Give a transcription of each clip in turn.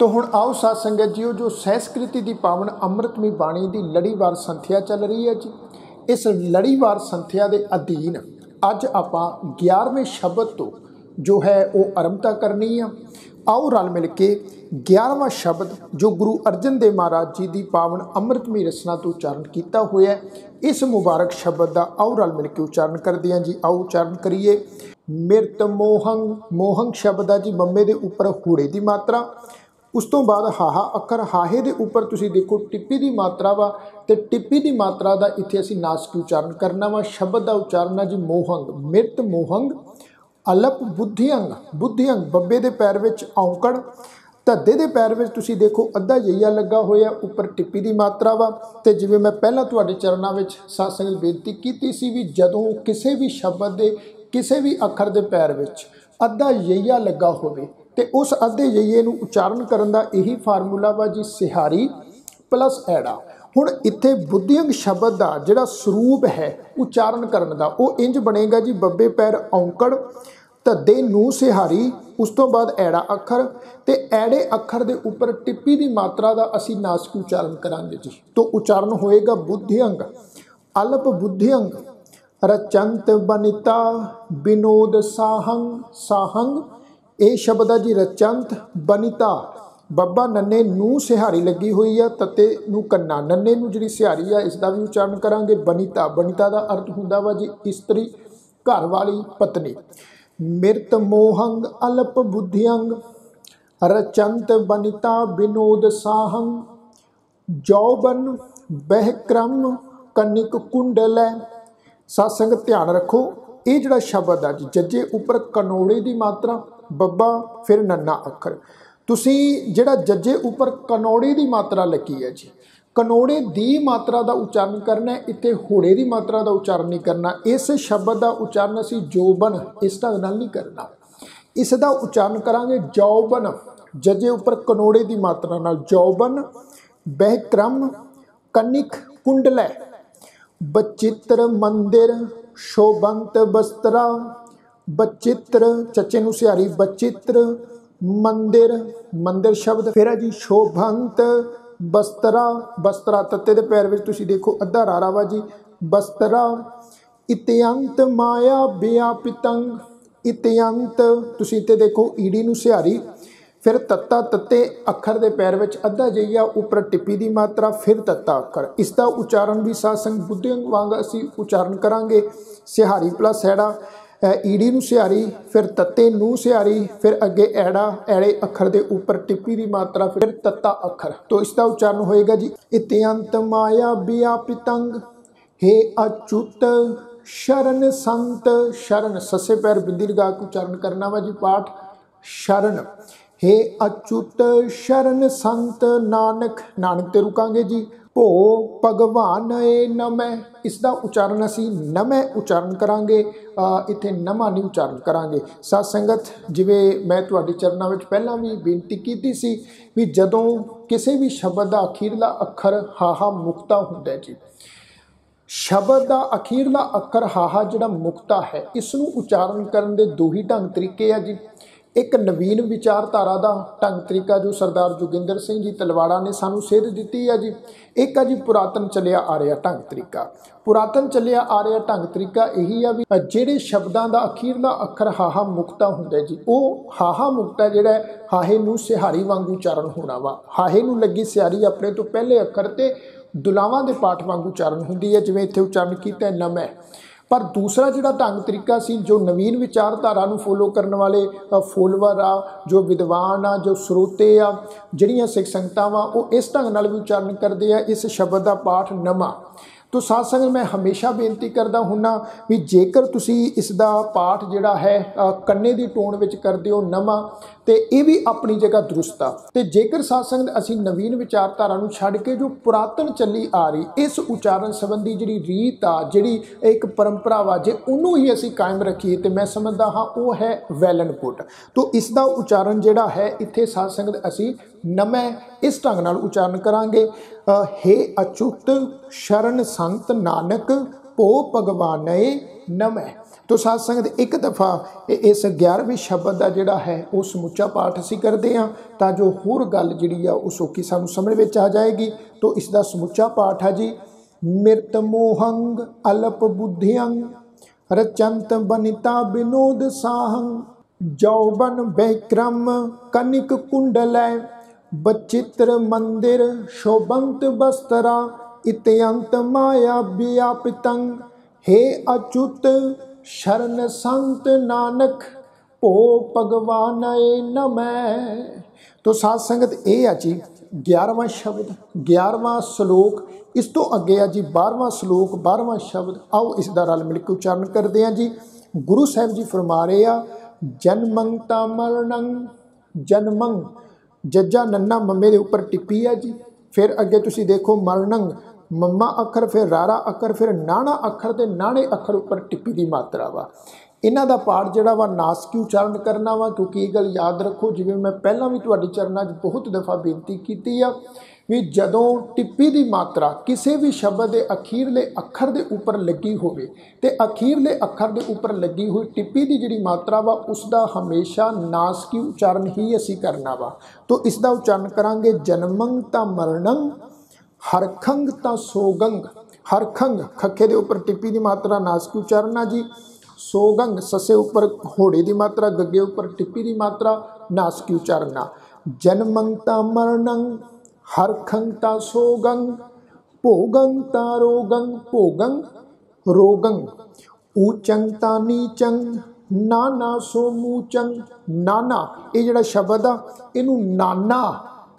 ਤੋ ਹੁਣ ਆਓ ਸਾਧ ਸੰਗਤ ਜੀਓ, ਜੋ ਸਹਿਸਕ੍ਰਿਤੀ ਦੀ ਪਾਵਨ ਅੰਮ੍ਰਿਤਮਈ ਬਾਣੀ ਦੀ ਲੜੀਵਾਰ ਸੰਥਿਆ ਚੱਲ ਰਹੀ ਹੈ ਜੀ। ਇਸ ਲੜੀਵਾਰ ਸੰਥਿਆ ਦੇ ਅਧੀਨ ਅੱਜ ਆਪਾਂ 11ਵੇਂ ਸ਼ਬਦ ਤੋਂ ਜੋ ਹੈ ਉਹ ਆਰੰਭਤਾ ਕਰਨੀ ਆ। ਆਓ ਰਲ ਮਿਲ ਕੇ 11ਵਾਂ ਸ਼ਬਦ ਜੋ ਗੁਰੂ ਅਰਜਨ ਦੇਵ ਮਹਾਰਾਜ ਜੀ ਦੀ ਪਾਵਨ ਅੰਮ੍ਰਿਤਮਈ ਰਚਨਾ ਤੋਂ ਉਚਾਰਨ ਕੀਤਾ ਹੋਇਆ ਇਸ ਮੁਬਾਰਕ ਸ਼ਬਦ ਦਾ ਆਓ ਰਲ ਮਿਲ ਕੇ ਉਚਾਰਨ ਕਰਦੇ ਹਾਂ ਜੀ। ਆਓ ਉਚਾਰਨ ਕਰੀਏ। ਮਿਰਤ ਮੋਹੰ ਮੋਹੰ ਸ਼ਬਦ ਆ ਜੀ ਮੰਮੇ ਦੇ ਉੱਪਰ ਹੂੜੇ ਦੀ ਮਾਤਰਾ। ਉਸ ਤੋਂ ਬਾਅਦ ਹਾਹਾ ਅੱਖਰ ਹਾਹੇ ਦੇ ਉੱਪਰ ਤੁਸੀਂ ਦੇਖੋ ਟਿੱਪੀ ਦੀ ਮਾਤਰਾ ਵਾ ਤੇ ਟਿੱਪੀ ਦੀ ਮਾਤਰਾ ਦਾ ਇੱਥੇ ਅਸੀਂ ਨਾਸਕ ਉਚਾਰਨ ਕਰਨਾ ਵਾ, ਸ਼ਬਦ ਦਾ ਉਚਾਰਨ ਆ ਜੀ ਮੋਹੰਗ, ਮਿਰਤ ਮੋਹੰਗ, ਅਲਪ ਬੁੱਧੀਅੰਗ ਬੁੱਧੀਅੰਗ, ਬੱਬੇ ਦੇ ਪੈਰ ਵਿੱਚ ਔਂਕੜ, ਧੱਦੇ ਦੇ ਪੈਰ ਵਿੱਚ ਤੁਸੀਂ ਦੇਖੋ ਅੱਧਾ ਜਈਆ ਲੱਗਾ ਹੋਇਆ, ਉੱਪਰ ਟਿੱਪੀ ਦੀ ਮਾਤਰਾ ਵਾ। ਤੇ ਜਿਵੇਂ ਮੈਂ ਪਹਿਲਾਂ ਤੁਹਾਡੇ ਚਰਨਾਂ ਵਿੱਚ ਸਾਸੰਗ ਬੇਨਤੀ ਕੀਤੀ ਸੀ ਵੀ ਜਦੋਂ ਕਿਸੇ ਵੀ ਸ਼ਬਦ ਦੇ, ਕਿਸੇ ਵੀ ਅੱਖਰ ਦੇ ਪੈਰ ਵਿੱਚ ਅੱਧਾ ਜਈਆ ਲੱਗਾ ਹੋਵੇ ਤੇ ਉਸ ਅੱਧੇ ਜਈਏ ਨੂੰ ਉਚਾਰਨ ਕਰਨ ਦਾ ਇਹੀ ਫਾਰਮੂਲਾ ਵਾ ਜੀ ਸਿਹਾਰੀ ਪਲੱਸ ਐੜਾ। ਹੁਣ ਇੱਥੇ ਬੁੱਧੀਅੰਗ ਸ਼ਬਦ ਦਾ ਜਿਹੜਾ ਸਰੂਪ ਹੈ ਉਚਾਰਨ ਕਰਨ ਦਾ, ਉਹ ਇੰਜ ਬਣੇਗਾ ਜੀ, ਬੱਬੇ ਪੈਰ ਔਂਕੜ, ਧੱਦੇ ਨੂੰ ਸਿਹਾਰੀ, ਉਸ ਤੋਂ ਬਾਅਦ ਐੜਾ ਅੱਖਰ ਤੇ ਐੜੇ ਅੱਖਰ ਦੇ ਉੱਪਰ ਟਿੱਪੀ ਦੀ ਮਾਤਰਾ ਦਾ ਅਸੀਂ ਨਾਸਿਕ ਉਚਾਰਨ ਕਰਾਂਗੇ ਜੀ। ਤੋਂ ਉਚਾਰਨ ਹੋਏਗਾ ਬੁੱਧਿਅੰਗ। ਅਲਪ ਬੁੱਧਿਅੰਗ। ਰਚੰਤ ਬਨਿਤਾ, ਬਿਨੋਦ ਸਾਹੰਗ ਸਾਹੰਗ ਇਹ ਸ਼ਬਦ ਆ ਜੀ ਰਚੰਤ ਬਨਿਤਾ। ਬੱਬਾ ਨੰਨੇ ਨੂੰ ਸਿਹਾਰੀ ਲੱਗੀ ਹੋਈ ਆ, ਤਤੇ ਨੂੰ ਕੰਨਾ। ਨੰਨੇ ਨੂੰ ਜਿਹੜੀ ਸਿਹਾਰੀ ਆ ਇਸ ਦਾ ਵੀ ਉਚਾਰਨ ਕਰਾਂਗੇ। ਬਨਿਤਾ। ਬਨਿਤਾ ਦਾ ਅਰਥ ਹੁੰਦਾ ਵਾ ਜੀ ਇਸਤਰੀ, ਘਰ ਵਾਲੀ ਪਤਨੀ। ਮਿਰਤ ਮੋਹੰਗ, ਅਲਪ ਬੁੱਧਿਅੰਗ। ਰਚੰਤ ਬਨਿਤਾ, ਬਿਨੋਦ ਸਾਹੰ ਜੌਬਨ, ਬਹਿਕ੍ਰਮ, ਕਨਿਕ ਕੁੰਡਲ ਹੈ ਸਾਸੰਗ ਧਿਆਨ ਰੱਖੋ। ਇਹ ਜਿਹੜਾ ਸ਼ਬਦ ਆ ਜੀ, ਜੱਜੇ ਉੱਪਰ ਕਨੋੜੇ ਦੀ ਮਾਤਰਾ, ਬੱਬਾ, ਫਿਰ ਨੰਨਾ ਅੱਖਰ। ਤੁਸੀਂ ਜਿਹੜਾ ਜੱਜੇ ਉੱਪਰ ਕਨੋੜੇ ਦੀ ਮਾਤਰਾ ਲੱਗੀ ਹੈ ਜੀ, ਕਨੋੜੇ ਦੀ ਮਾਤਰਾ ਦਾ ਉਚਾਰਨ ਕਰਨਾ ਹੈ ਇੱਥੇ ਹੋੜੇ ਦੀ ਮਾਤਰਾ ਦਾ ਉਚਾਰਨ ਨਹੀਂ ਕਰਨਾ, ਇਸ ਸ਼ਬਦ ਦਾ ਉਚਾਰਨ ਅਸੀਂ ਜੋਬਨ, ਇਸ ਢੰਗ ਨਾਲ ਨਹੀਂ ਕਰਨਾ। ਇਸ ਦਾ ਉਚਾਰਨ ਕਰਾਂਗੇ ਜੌਬਨ, ਜੱਜੇ ਉੱਪਰ ਕਨੋੜੇ ਦੀ ਮਾਤਰਾ ਨਾਲ ਜੌਬਨ, ਬਹਿਕਰਮ ਕਨਿਕ ਕੁੰਡਲੇ, ਬਚਿੱਤਰ ਮੰਦਿਰ ਸ਼ੋਭੰਤ ਬਸਤਰਾ, ਬਚਿੱਤਰ, ਚੱਚੇ ਨੂੰ ਸਿਹਾਰੀ ਬਚਿੱਤਰ, ਮੰਦਿਰ ਮੰਦਿਰ ਸ਼ਬਦ। ਫਿਰ ਹੈ ਜੀ ਸ਼ੋਭੰਤ ਬਸਤਰਾ ਬਸਤਰਾ ਤੱਤੇ ਦੇ ਪੈਰ ਵਿੱਚ ਤੁਸੀਂ ਦੇਖੋ ਅੱਧਾ ਰਾਰਾ ਵਾ ਜੀ। ਬਸਤਰਾ, ਇਤਿਅੰਤ ਮਾਇਆ ਵਿਆਪਿਤੰਗ ਇਤਿਅੰਤ, ਤੁਸੀਂ ਇੱਥੇ ਦੇਖੋ ਈੜੀ ਨੂੰ ਸਿਹਾਰੀ ਫਿਰ ਤੱਤਾ ਤੱਤੇ ਅੱਖਰ ਦੇ ਪੈਰ ਵਿੱਚ ਅੱਧਾ ਜਈਆ ਉੱਪਰ ਟਿੱਪੀ ਦੀ ਮਾਤਰਾ, ਫਿਰ ਤੱਤਾ ਅੱਖਰ। ਇਸ ਦਾ ਉਚਾਰਨ ਵੀ ਸਾਸੰਗ ਬੁੱਧਿਅੰਗ ਵਾਂਗ ਅਸੀਂ ਉਚਾਰਨ ਕਰਾਂਗੇ। ਸਿਹਾਰੀ ਪਲੱਸ ਐੜਾ ਈੜੀ ਨੂੰ ਸਿਹਾਰੀ, ਫਿਰ ਤੱਤੇ ਨੂੰ ਸਿਹਾਰੀ, ਫਿਰ ਅੱਗੇ ਐੜਾ, ਐੜੇ ਅੱਖਰ ਦੇ ਉੱਪਰ ਟਿੱਪੀ ਦੀ ਮਾਤਰਾ, ਫਿਰ ਤੱਤਾ ਅੱਖਰ। ਤੋਂ ਇਸ ਦਾ ਉਚਾਰਨ ਹੋਏਗਾ ਜੀ, ਇਤਿਅੰਤ ਮਾਇਆ ਬਿਆ ਪਿਤੰਗ हे ਅਚੁਤ ਸ਼ਰਨ ਸੰਤ। ਸ਼ਰਨ, ਸੱਸੇ ਪੈਰ ਬਿੰਦੀ ਲਗਾ ਕੇ ਉਚਾਰਨ ਕਰਨਾ ਵਾ ਜੀ ਪਾਠ। ਸ਼ਰਨ हे ਅਚੁੱਤ ਸ਼ਰਨ ਸੰਤ ਨਾਨਕ ਨਾਨਕ ਤੇ ਰੁਕਾਂਗੇ ਜੀ। ਭੋ ਭਗਵਾਨ ਏ ਨਮੈ ਇਸ ਦਾ ਉਚਾਰਨ ਅਸੀਂ ਨਮੈ ਉਚਾਰਨ ਕਰਾਂਗੇ। ਇੱਥੇ ਨਮਾ ਨਹੀਂ ਉਚਾਰਨ ਕਰਾਂਗੇ। ਸਾਧ ਸੰਗਤ, ਜਿਵੇਂ ਮੈਂ ਤੁਹਾਡੇ ਚਰਨਾਂ ਵਿੱਚ ਪਹਿਲਾਂ ਵੀ ਬੇਨਤੀ ਕੀਤੀ ਸੀ ਵੀ ਜਦੋਂ ਕਿਸੇ ਵੀ ਸ਼ਬਦ ਦਾ ਅਖੀਰਲਾ ਅੱਖਰ ਹਾਹਾ ਮੁਕਤਾ ਹੁੰਦਾ ਜੀ। ਸ਼ਬਦ ਦਾ ਅਖੀਰਲਾ ਅੱਖਰ ਹਾਹਾ ਜਿਹੜਾ ਮੁਕਤਾ ਹੈ, ਇਸ ਨੂੰ ਉਚਾਰਨ ਕਰਨ ਦੇ ਦੋ ਹੀ ਢੰਗ ਤਰੀਕੇ ਆ ਜੀ। ਇੱਕ ਨਵੀਨ ਵਿਚਾਰਧਾਰਾ ਦਾ ਢੰਗ ਤਰੀਕਾ ਜੋ ਸਰਦਾਰ ਜੋਗਿੰਦਰ ਸਿੰਘ ਜੀ ਤਲਵਾੜਾ ਨੇ ਸਾਨੂੰ ਸੇਧ ਦਿੱਤੀ ਹੈ ਜੀ। ਇੱਕ ਆ ਜੀ ਪੁਰਾਤਨ ਚੱਲਿਆ ਆ ਰਿਹਾ ਢੰਗ ਤਰੀਕਾ। ਪੁਰਾਤਨ ਚੱਲਿਆ ਆ ਰਿਹਾ ਢੰਗ ਤਰੀਕਾ ਇਹੀ ਆ ਵੀ ਜਿਹੜੇ ਸ਼ਬਦਾਂ ਦਾ ਅਖੀਰਲਾ ਅੱਖਰ ਹਾਹਾ ਮੁਕਤਾ ਹੁੰਦਾ ਜੀ, ਉਹ ਹਾਹਾ ਮੁਕਤਾ ਜਿਹੜਾ ਹਾਹੇ ਨੂੰ ਸਿਹਾਰੀ ਵਾਂਗੂ ਉਚਾਰਨ ਹੋਣਾ ਵਾ। ਹਾਹੇ ਨੂੰ ਲੱਗੀ ਸਿਹਾਰੀ ਆਪਣੇ ਤੋਂ ਪਹਿਲੇ ਅੱਖਰ ਤੇ ਦੁਲਾਵਾਂ ਦੇ ਪਾਠ ਵਾਂਗੂ ਉਚਾਰਨ ਹੁੰਦੀ ਹੈ, ਜਿਵੇਂ ਇੱਥੇ ਉਚਾਰਨ ਕੀਤਾ ਨਮੈ ਪਰ ਦੂਸਰਾ ਜਿਹੜਾ ਢੰਗ ਤਰੀਕਾ ਸੀ, ਜੋ ਨਵੀਨ ਵਿਚਾਰਧਾਰਾ ਨੂੰ ਫੋਲੋ ਕਰਨ ਵਾਲੇ ਫੋਲੋਵਰ ਆ, ਜੋ ਵਿਦਵਾਨ ਆ, ਜੋ ਸਰੋਤੇ ਆ, ਜਿਹੜੀਆਂ ਸਿੱਖ ਸੰਗਤਾਂ ਵਾ, ਉਹ ਇਸ ਢੰਗ ਨਾਲ ਵੀ ਉਚਾਰਨ ਕਰਦੇ ਆ, ਇਸ ਸ਼ਬਦ ਦਾ ਪਾਠ ਨਮਾ ਤੋ ਸਾਧ ਸੰਗਤ, ਮੈਂ ਹਮੇਸ਼ਾ ਬੇਨਤੀ ਕਰਦਾ ਹੁੰਨਾ ਵੀ ਜੇਕਰ ਤੁਸੀਂ ਇਸ ਦਾ ਪਾਠ ਜਿਹੜਾ ਹੈ ਕੰਨੇ ਦੀ ਟੋਨ ਵਿੱਚ ਕਰਦੇ ਹੋ ਨਵਾਂ, ਤੇ ਇਹ ਵੀ ਆਪਣੀ ਜਗ੍ਹਾ ਦਰੁਸਤ ਆ। ਤੇ ਜੇਕਰ ਸਾਧ ਸੰਗਤ ਅਸੀਂ ਨਵੀਨ ਵਿਚਾਰਧਾਰਾ ਨੂੰ ਛੱਡ ਕੇ ਜੋ ਪੁਰਾਤਨ ਚੱਲੀ ਆ ਰਹੀ, ਇਸ ਉਚਾਰਨ ਸੰਬੰਧੀ ਜਿਹੜੀ ਰੀਤ ਆ, ਜਿਹੜੀ ਇੱਕ ਪਰੰਪਰਾ ਵਾ, ਜੇ ਉਹਨੂੰ ਹੀ ਅਸੀਂ ਕਾਇਮ ਰੱਖੀਏ, ਤੇ ਮੈਂ ਸਮਝਦਾ ਹਾਂ ਉਹ ਹੈ ਵੈਲ ਐਂਡ ਗੁੱਡ ਇਸ ਦਾ ਉਚਾਰਨ ਜਿਹੜਾ ਹੈ, ਇੱਥੇ ਸਾਧ ਸੰਗਤ ਅਸੀਂ ਨਮੈ ਇਸ ਢੰਗ ਨਾਲ ਉਚਾਰਨ ਕਰਾਂਗੇ। ਹੇ ਅਚੁੱਤ ਸ਼ਰਨ ਸੰਤ ਨਾਨਕ, ਭੋ ਭਗਵਾਨਏ ਨਮੈ ਤੋ ਸਾਧ ਸੰਗਤ, ਇੱਕ ਦਫਾ ਇਸ 11ਵੇਂ ਸ਼ਬਦ ਦਾ ਜਿਹੜਾ ਹੈ, ਉਹ ਸਮੁੱਚਾ ਪਾਠ ਅਸੀਂ ਕਰਦੇ ਹਾਂ, ਤਾਂ ਜੋ ਹੋਰ ਗੱਲ ਜਿਹੜੀ ਆ, ਉਹ ਸੋਕੀ ਸਾਨੂੰ ਸਮਝ ਵਿੱਚ ਆ ਜਾਏਗੀ। ਤੋ ਇਸ ਦਾ ਸਮੁੱਚਾ ਪਾਠ ਹੈ ਜੀ। ਮਿਰਤ ਮੋਹੰਗ ਅਲਪ ਬੁੱਧਿਯੰ ਰਚੰਤ ਬਨਿਤਾ ਬਿਨੋਦ ਸਾਹੰ। ਜੌਬਨ ਬੈਕ੍ਰਮ ਕਨਿਕ ਕੁੰਡਲੈ ਬਚਿੱਤਰ ਮੰਦਿਰ, ਸ਼ੋਭੰਤ ਬਸਤਰਾ ਇਤਯੰਤ ਮਾਇਆ ਵਿਆਪਿਤੰ। हे ਅਚੁਤ ਸ਼ਰਨ ਸੰਤ ਨਾਨਕ, ਭੋ ਭਗਵਾਨਏ ਨਮੈ ਤੋ ਸਾਧ ਸੰਗਤ, ਇਹ ਆ ਜੀ 11ਵਾਂ ਸ਼ਬਦ 11ਵਾਂ ਸ਼ਲੋਕ। ਇਸ ਤੋਂ ਅੱਗੇ ਆ ਜੀ 12ਵਾਂ ਸ਼ਲੋਕ 12ਵਾਂ ਸ਼ਬਦ। ਆਓ ਇਸ ਦਾ ਰਲ ਮਿਲ ਕੇ ਉਚਾਰਨ ਕਰਦੇ ਆ ਜੀ। ਗੁਰੂ ਸਾਹਿਬ ਜੀ ਫਰਮਾ ਰਹੇ ਆ, ਜਨਮੰ ਤਾ ਮਰਣੰ ਜਨਮੰ ਜੱਜਾ ਨੰਨਾ ਮੰਮੇ ਦੇ ਉੱਪਰ ਟਿੱਪੀ ਆ ਜੀ। ਫਿਰ ਅੱਗੇ ਤੁਸੀਂ ਦੇਖੋ ਮਰਨੰਗ, ਮੰਮਾ ਅੱਖਰ, ਫਿਰ ਰਾਰਾ ਅੱਖਰ, ਫਿਰ ਨਾਣਾ ਅੱਖਰ ਤੇ ਨਾਣੇ ਅੱਖਰ ਉੱਪਰ ਟਿੱਪੀ ਦੀ ਮਾਤਰਾ ਵਾ। ਇਹਨਾਂ ਦਾ ਪਾਠ ਜਿਹੜਾ ਵਾ ਨਾਸਕੀ ਉਚਾਰਨ ਕਰਨਾ ਵਾ? ਕਿਉਂਕਿ ਇਹ ਗੱਲ ਯਾਦ ਰੱਖੋ, ਜਿਵੇਂ ਮੈਂ ਪਹਿਲਾਂ ਵੀ ਤੁਹਾਡੀ ਚਰਨਾਂ 'ਚ ਬਹੁਤ ਦਫਾ ਬੇਨਤੀ ਕੀਤੀ ਆ ਵੀ ਜਦੋਂ ਟਿੱਪੀ ਦੀ ਮਾਤਰਾ ਕਿਸੇ ਵੀ ਸ਼ਬਦ ਦੇ ਅਖੀਰਲੇ ਅੱਖਰ ਦੇ ਉੱਪਰ ਲੱਗੀ ਹੋਵੇ ਤੇ ਅਖੀਰਲੇ ਅੱਖਰ ਦੇ ਉੱਪਰ ਲੱਗੀ ਹੋਈ ਟਿੱਪੀ ਦੀ ਜਿਹੜੀ ਮਾਤਰਾ ਵਾ ਉਸ ਦਾ ਹਮੇਸ਼ਾ ਨਾਸਕੀ ਉਚਾਰਨ ਹੀ ਅਸੀਂ ਕਰਨਾ ਵਾ। ਤੋਂ ਇਸ ਦਾ ਉਚਾਰਨ ਕਰਾਂਗੇ ਜਨਮੰ ਤਾਂ ਮਰਣੰ ਹਰਖੰਗ ਤਾਂ ਸੋਗੰਗ। ਹਰਖੰਗ, ਖੱਖੇ ਦੇ ਉੱਪਰ ਟਿੱਪੀ ਦੀ ਮਾਤਰਾ ਨਾਸਕੀ ਉਚਾਰਨ ਆ ਜੀ? ਸੋਗੰਗ, ਸਸੇ ਉੱਪਰ ਹੋੜੇ ਦੀ ਮਾਤਰਾ, ਗੱਗੇ ਉੱਪਰ ਟਿੱਪੀ ਦੀ ਮਾਤਰਾ ਨਾਸਕੀ ਉਚਾਰਨ। ਆ ਜਨਮੰ ਤਾਂ ਮਰਣੰ ਹਰਖੰ ਤਾ ਸੋਗੰ, ਭੋਗੰ ਤਾ ਰੋਗੰ, ਭੋਗੰ ਰੋਗੰ, ਊਚੰ ਤਾ ਨੀਚੰ, ਨਾਨਾ ਸੋ ਮੂਚੰ। ਨਾਨਾ, ਇਹ ਜਿਹੜਾ ਸ਼ਬਦ ਆ, ਇਹਨੂੰ ਨਾਨਾ,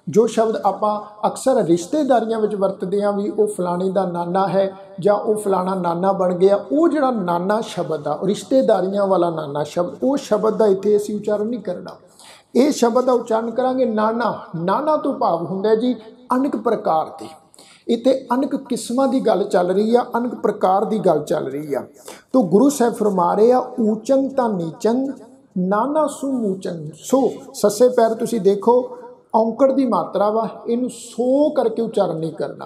ਜੋ ਸ਼ਬਦ ਆਪਾਂ ਅਕਸਰ ਰਿਸ਼ਤੇਦਾਰੀਆਂ ਵਿੱਚ ਵਰਤਦੇ ਆ ਵੀ ਉਹ ਫਲਾਣੇ ਦਾ ਨਾਨਾ ਹੈ ਜਾਂ ਉਹ ਫਲਾਣਾ ਨਾਨਾ ਬਣ ਗਿਆ, ਉਹ ਜਿਹੜਾ ਨਾਨਾ ਸ਼ਬਦ ਆ, ਰਿਸ਼ਤੇਦਾਰੀਆਂ ਵਾਲਾ ਨਾਨਾ ਸ਼ਬਦ, ਉਹ ਸ਼ਬਦ ਦਾ ਇੱਥੇ ਅਸੀਂ ਉਚਾਰਨ ਨਹੀਂ ਕਰਨਾ। ਇਹ ਸ਼ਬਦ ਦਾ ਉਚਾਰਨ ਕਰਾਂਗੇ, ਨਾਨਾ ਨਾਨਾ ਤੋਂ ਭਾਵ ਹੁੰਦਾ ਜੀ ਅਨੇਕ ਪ੍ਰਕਾਰ ਦੇ। ਇੱਥੇ ਅਨੇਕ ਕਿਸਮਾਂ ਦੀ ਗੱਲ ਚੱਲ ਰਹੀ ਆ, ਅਨੇਕ ਪ੍ਰਕਾਰ ਦੀ ਗੱਲ ਚੱਲ ਰਹੀ ਆ। ਤੋਂ ਗੁਰੂ ਸਾਹਿਬ ਫਰਮਾ ਰਹੇ ਆ, ਊਚੰ ਤਾਂ ਨੀਚੰ, ਨਾਨਾ ਸੁ ਮੂਚੰ। ਸੋ ਸੱਸੇ ਪੈਰ ਤੁਸੀਂ ਦੇਖੋ, ਔਂਕੜ ਦੀ ਮਾਤਰਾ ਵਾ, ਇਹਨੂੰ ਸੋ ਕਰਕੇ ਉਚਾਰਨ ਨਹੀਂ ਕਰਨਾ।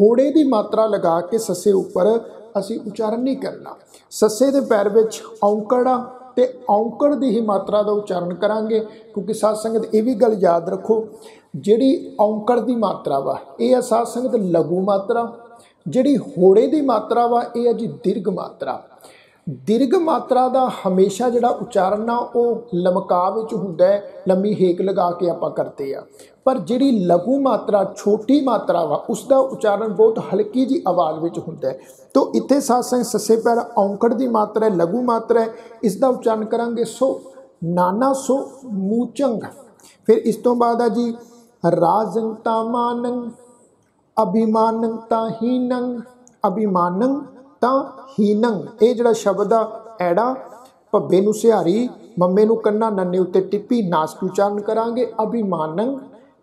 ਹੋੜੇ ਦੀ ਮਾਤਰਾ ਲਗਾ ਕੇ ਸੱਸੇ ਉੱਪਰ ਅਸੀਂ ਉਚਾਰਨ ਨਹੀਂ ਕਰਨਾ। ਸੱਸੇ ਦੇ ਪੈਰ ਵਿੱਚ ਔਂਕੜ ਆ ਤੇ ਔਂਕੜ ਦੀ ਹੀ ਮਾਤਰਾ ਦਾ ਉਚਾਰਨ ਕਰਾਂਗੇ, ਕਿਉਂਕਿ ਸਾਧ ਸੰਗਤ ਇਹ ਵੀ ਗੱਲ ਯਾਦ ਰੱਖੋ, ਜਿਹੜੀ ਔਂਕੜ ਦੀ ਮਾਤਰਾ ਵਾ, ਇਹ ਆ ਸਾਧ ਸੰਗਤ ਲਘੂ ਮਾਤਰਾ, ਜਿਹੜੀ ਹੋੜੇ ਦੀ ਮਾਤਰਾ ਵਾ, ਇਹ ਆ ਜੀ ਦੀਰਘ ਮਾਤਰਾ। ਦੀਰਘ ਮਾਤਰਾ ਦਾ ਹਮੇਸ਼ਾ ਜਿਹੜਾ ਉਚਾਰਨ ਆ, ਉਹ ਲਮਕਾ ਵਿੱਚ ਹੁੰਦਾ ਹੈ, ਲੰਮੀ ਹੇਕ ਲਗਾ ਕੇ ਆਪਾਂ ਕਰਦੇ ਆ। ਪਰ ਜਿਹੜੀ ਲਘੂ ਮਾਤਰਾ, ਛੋਟੀ ਮਾਤਰਾ ਵਾ, ਉਸ ਦਾ ਉਚਾਰਨ ਬਹੁਤ ਹਲਕੀ ਜੀ ਆਵਾਜ਼ ਵਿੱਚ ਹੁੰਦਾ ਹੈ। ਤੋਂ ਇੱਥੇ ਸਾਧ ਸੰਗ ਸੱਸੇ ਪੈਰ ਔਂਕੜ ਦੀ ਮਾਤਰਾ ਹੈ, ਲਘੂ ਮਾਤਰਾ ਹੈ, ਇਸ ਦਾ ਉਚਾਰਨ ਕਰਾਂਗੇ ਸੋ ਨਾਨਾ ਸੋ ਮੂਚੰਗ ਫਿਰ ਇਸ ਤੋਂ ਬਾਅਦ ਆ ਜੀ ਰਾਜੰ ਤਾਮਾਨੰ ਅਭਿਮਾਨੰ ਤਾਹੀਨੰ ਅਭਿਮਾਨੰ ਤਾਂ ਹੀਨੰ, ਇਹ ਜਿਹੜਾ ਸ਼ਬਦ ਆ, ਐੜਾ, ਭੱਬੇ ਨੂੰ ਸਿਹਾਰੀ, ਮੰਮੇ ਨੂੰ ਕੰਨਾ ਨੰਨੇ ਉੱਤੇ ਟਿੱਪੀ ਨਾਸਕ ਉਚਾਰਨ ਕਰਾਂਗੇ, ਅਭਿਮਾਨੰ।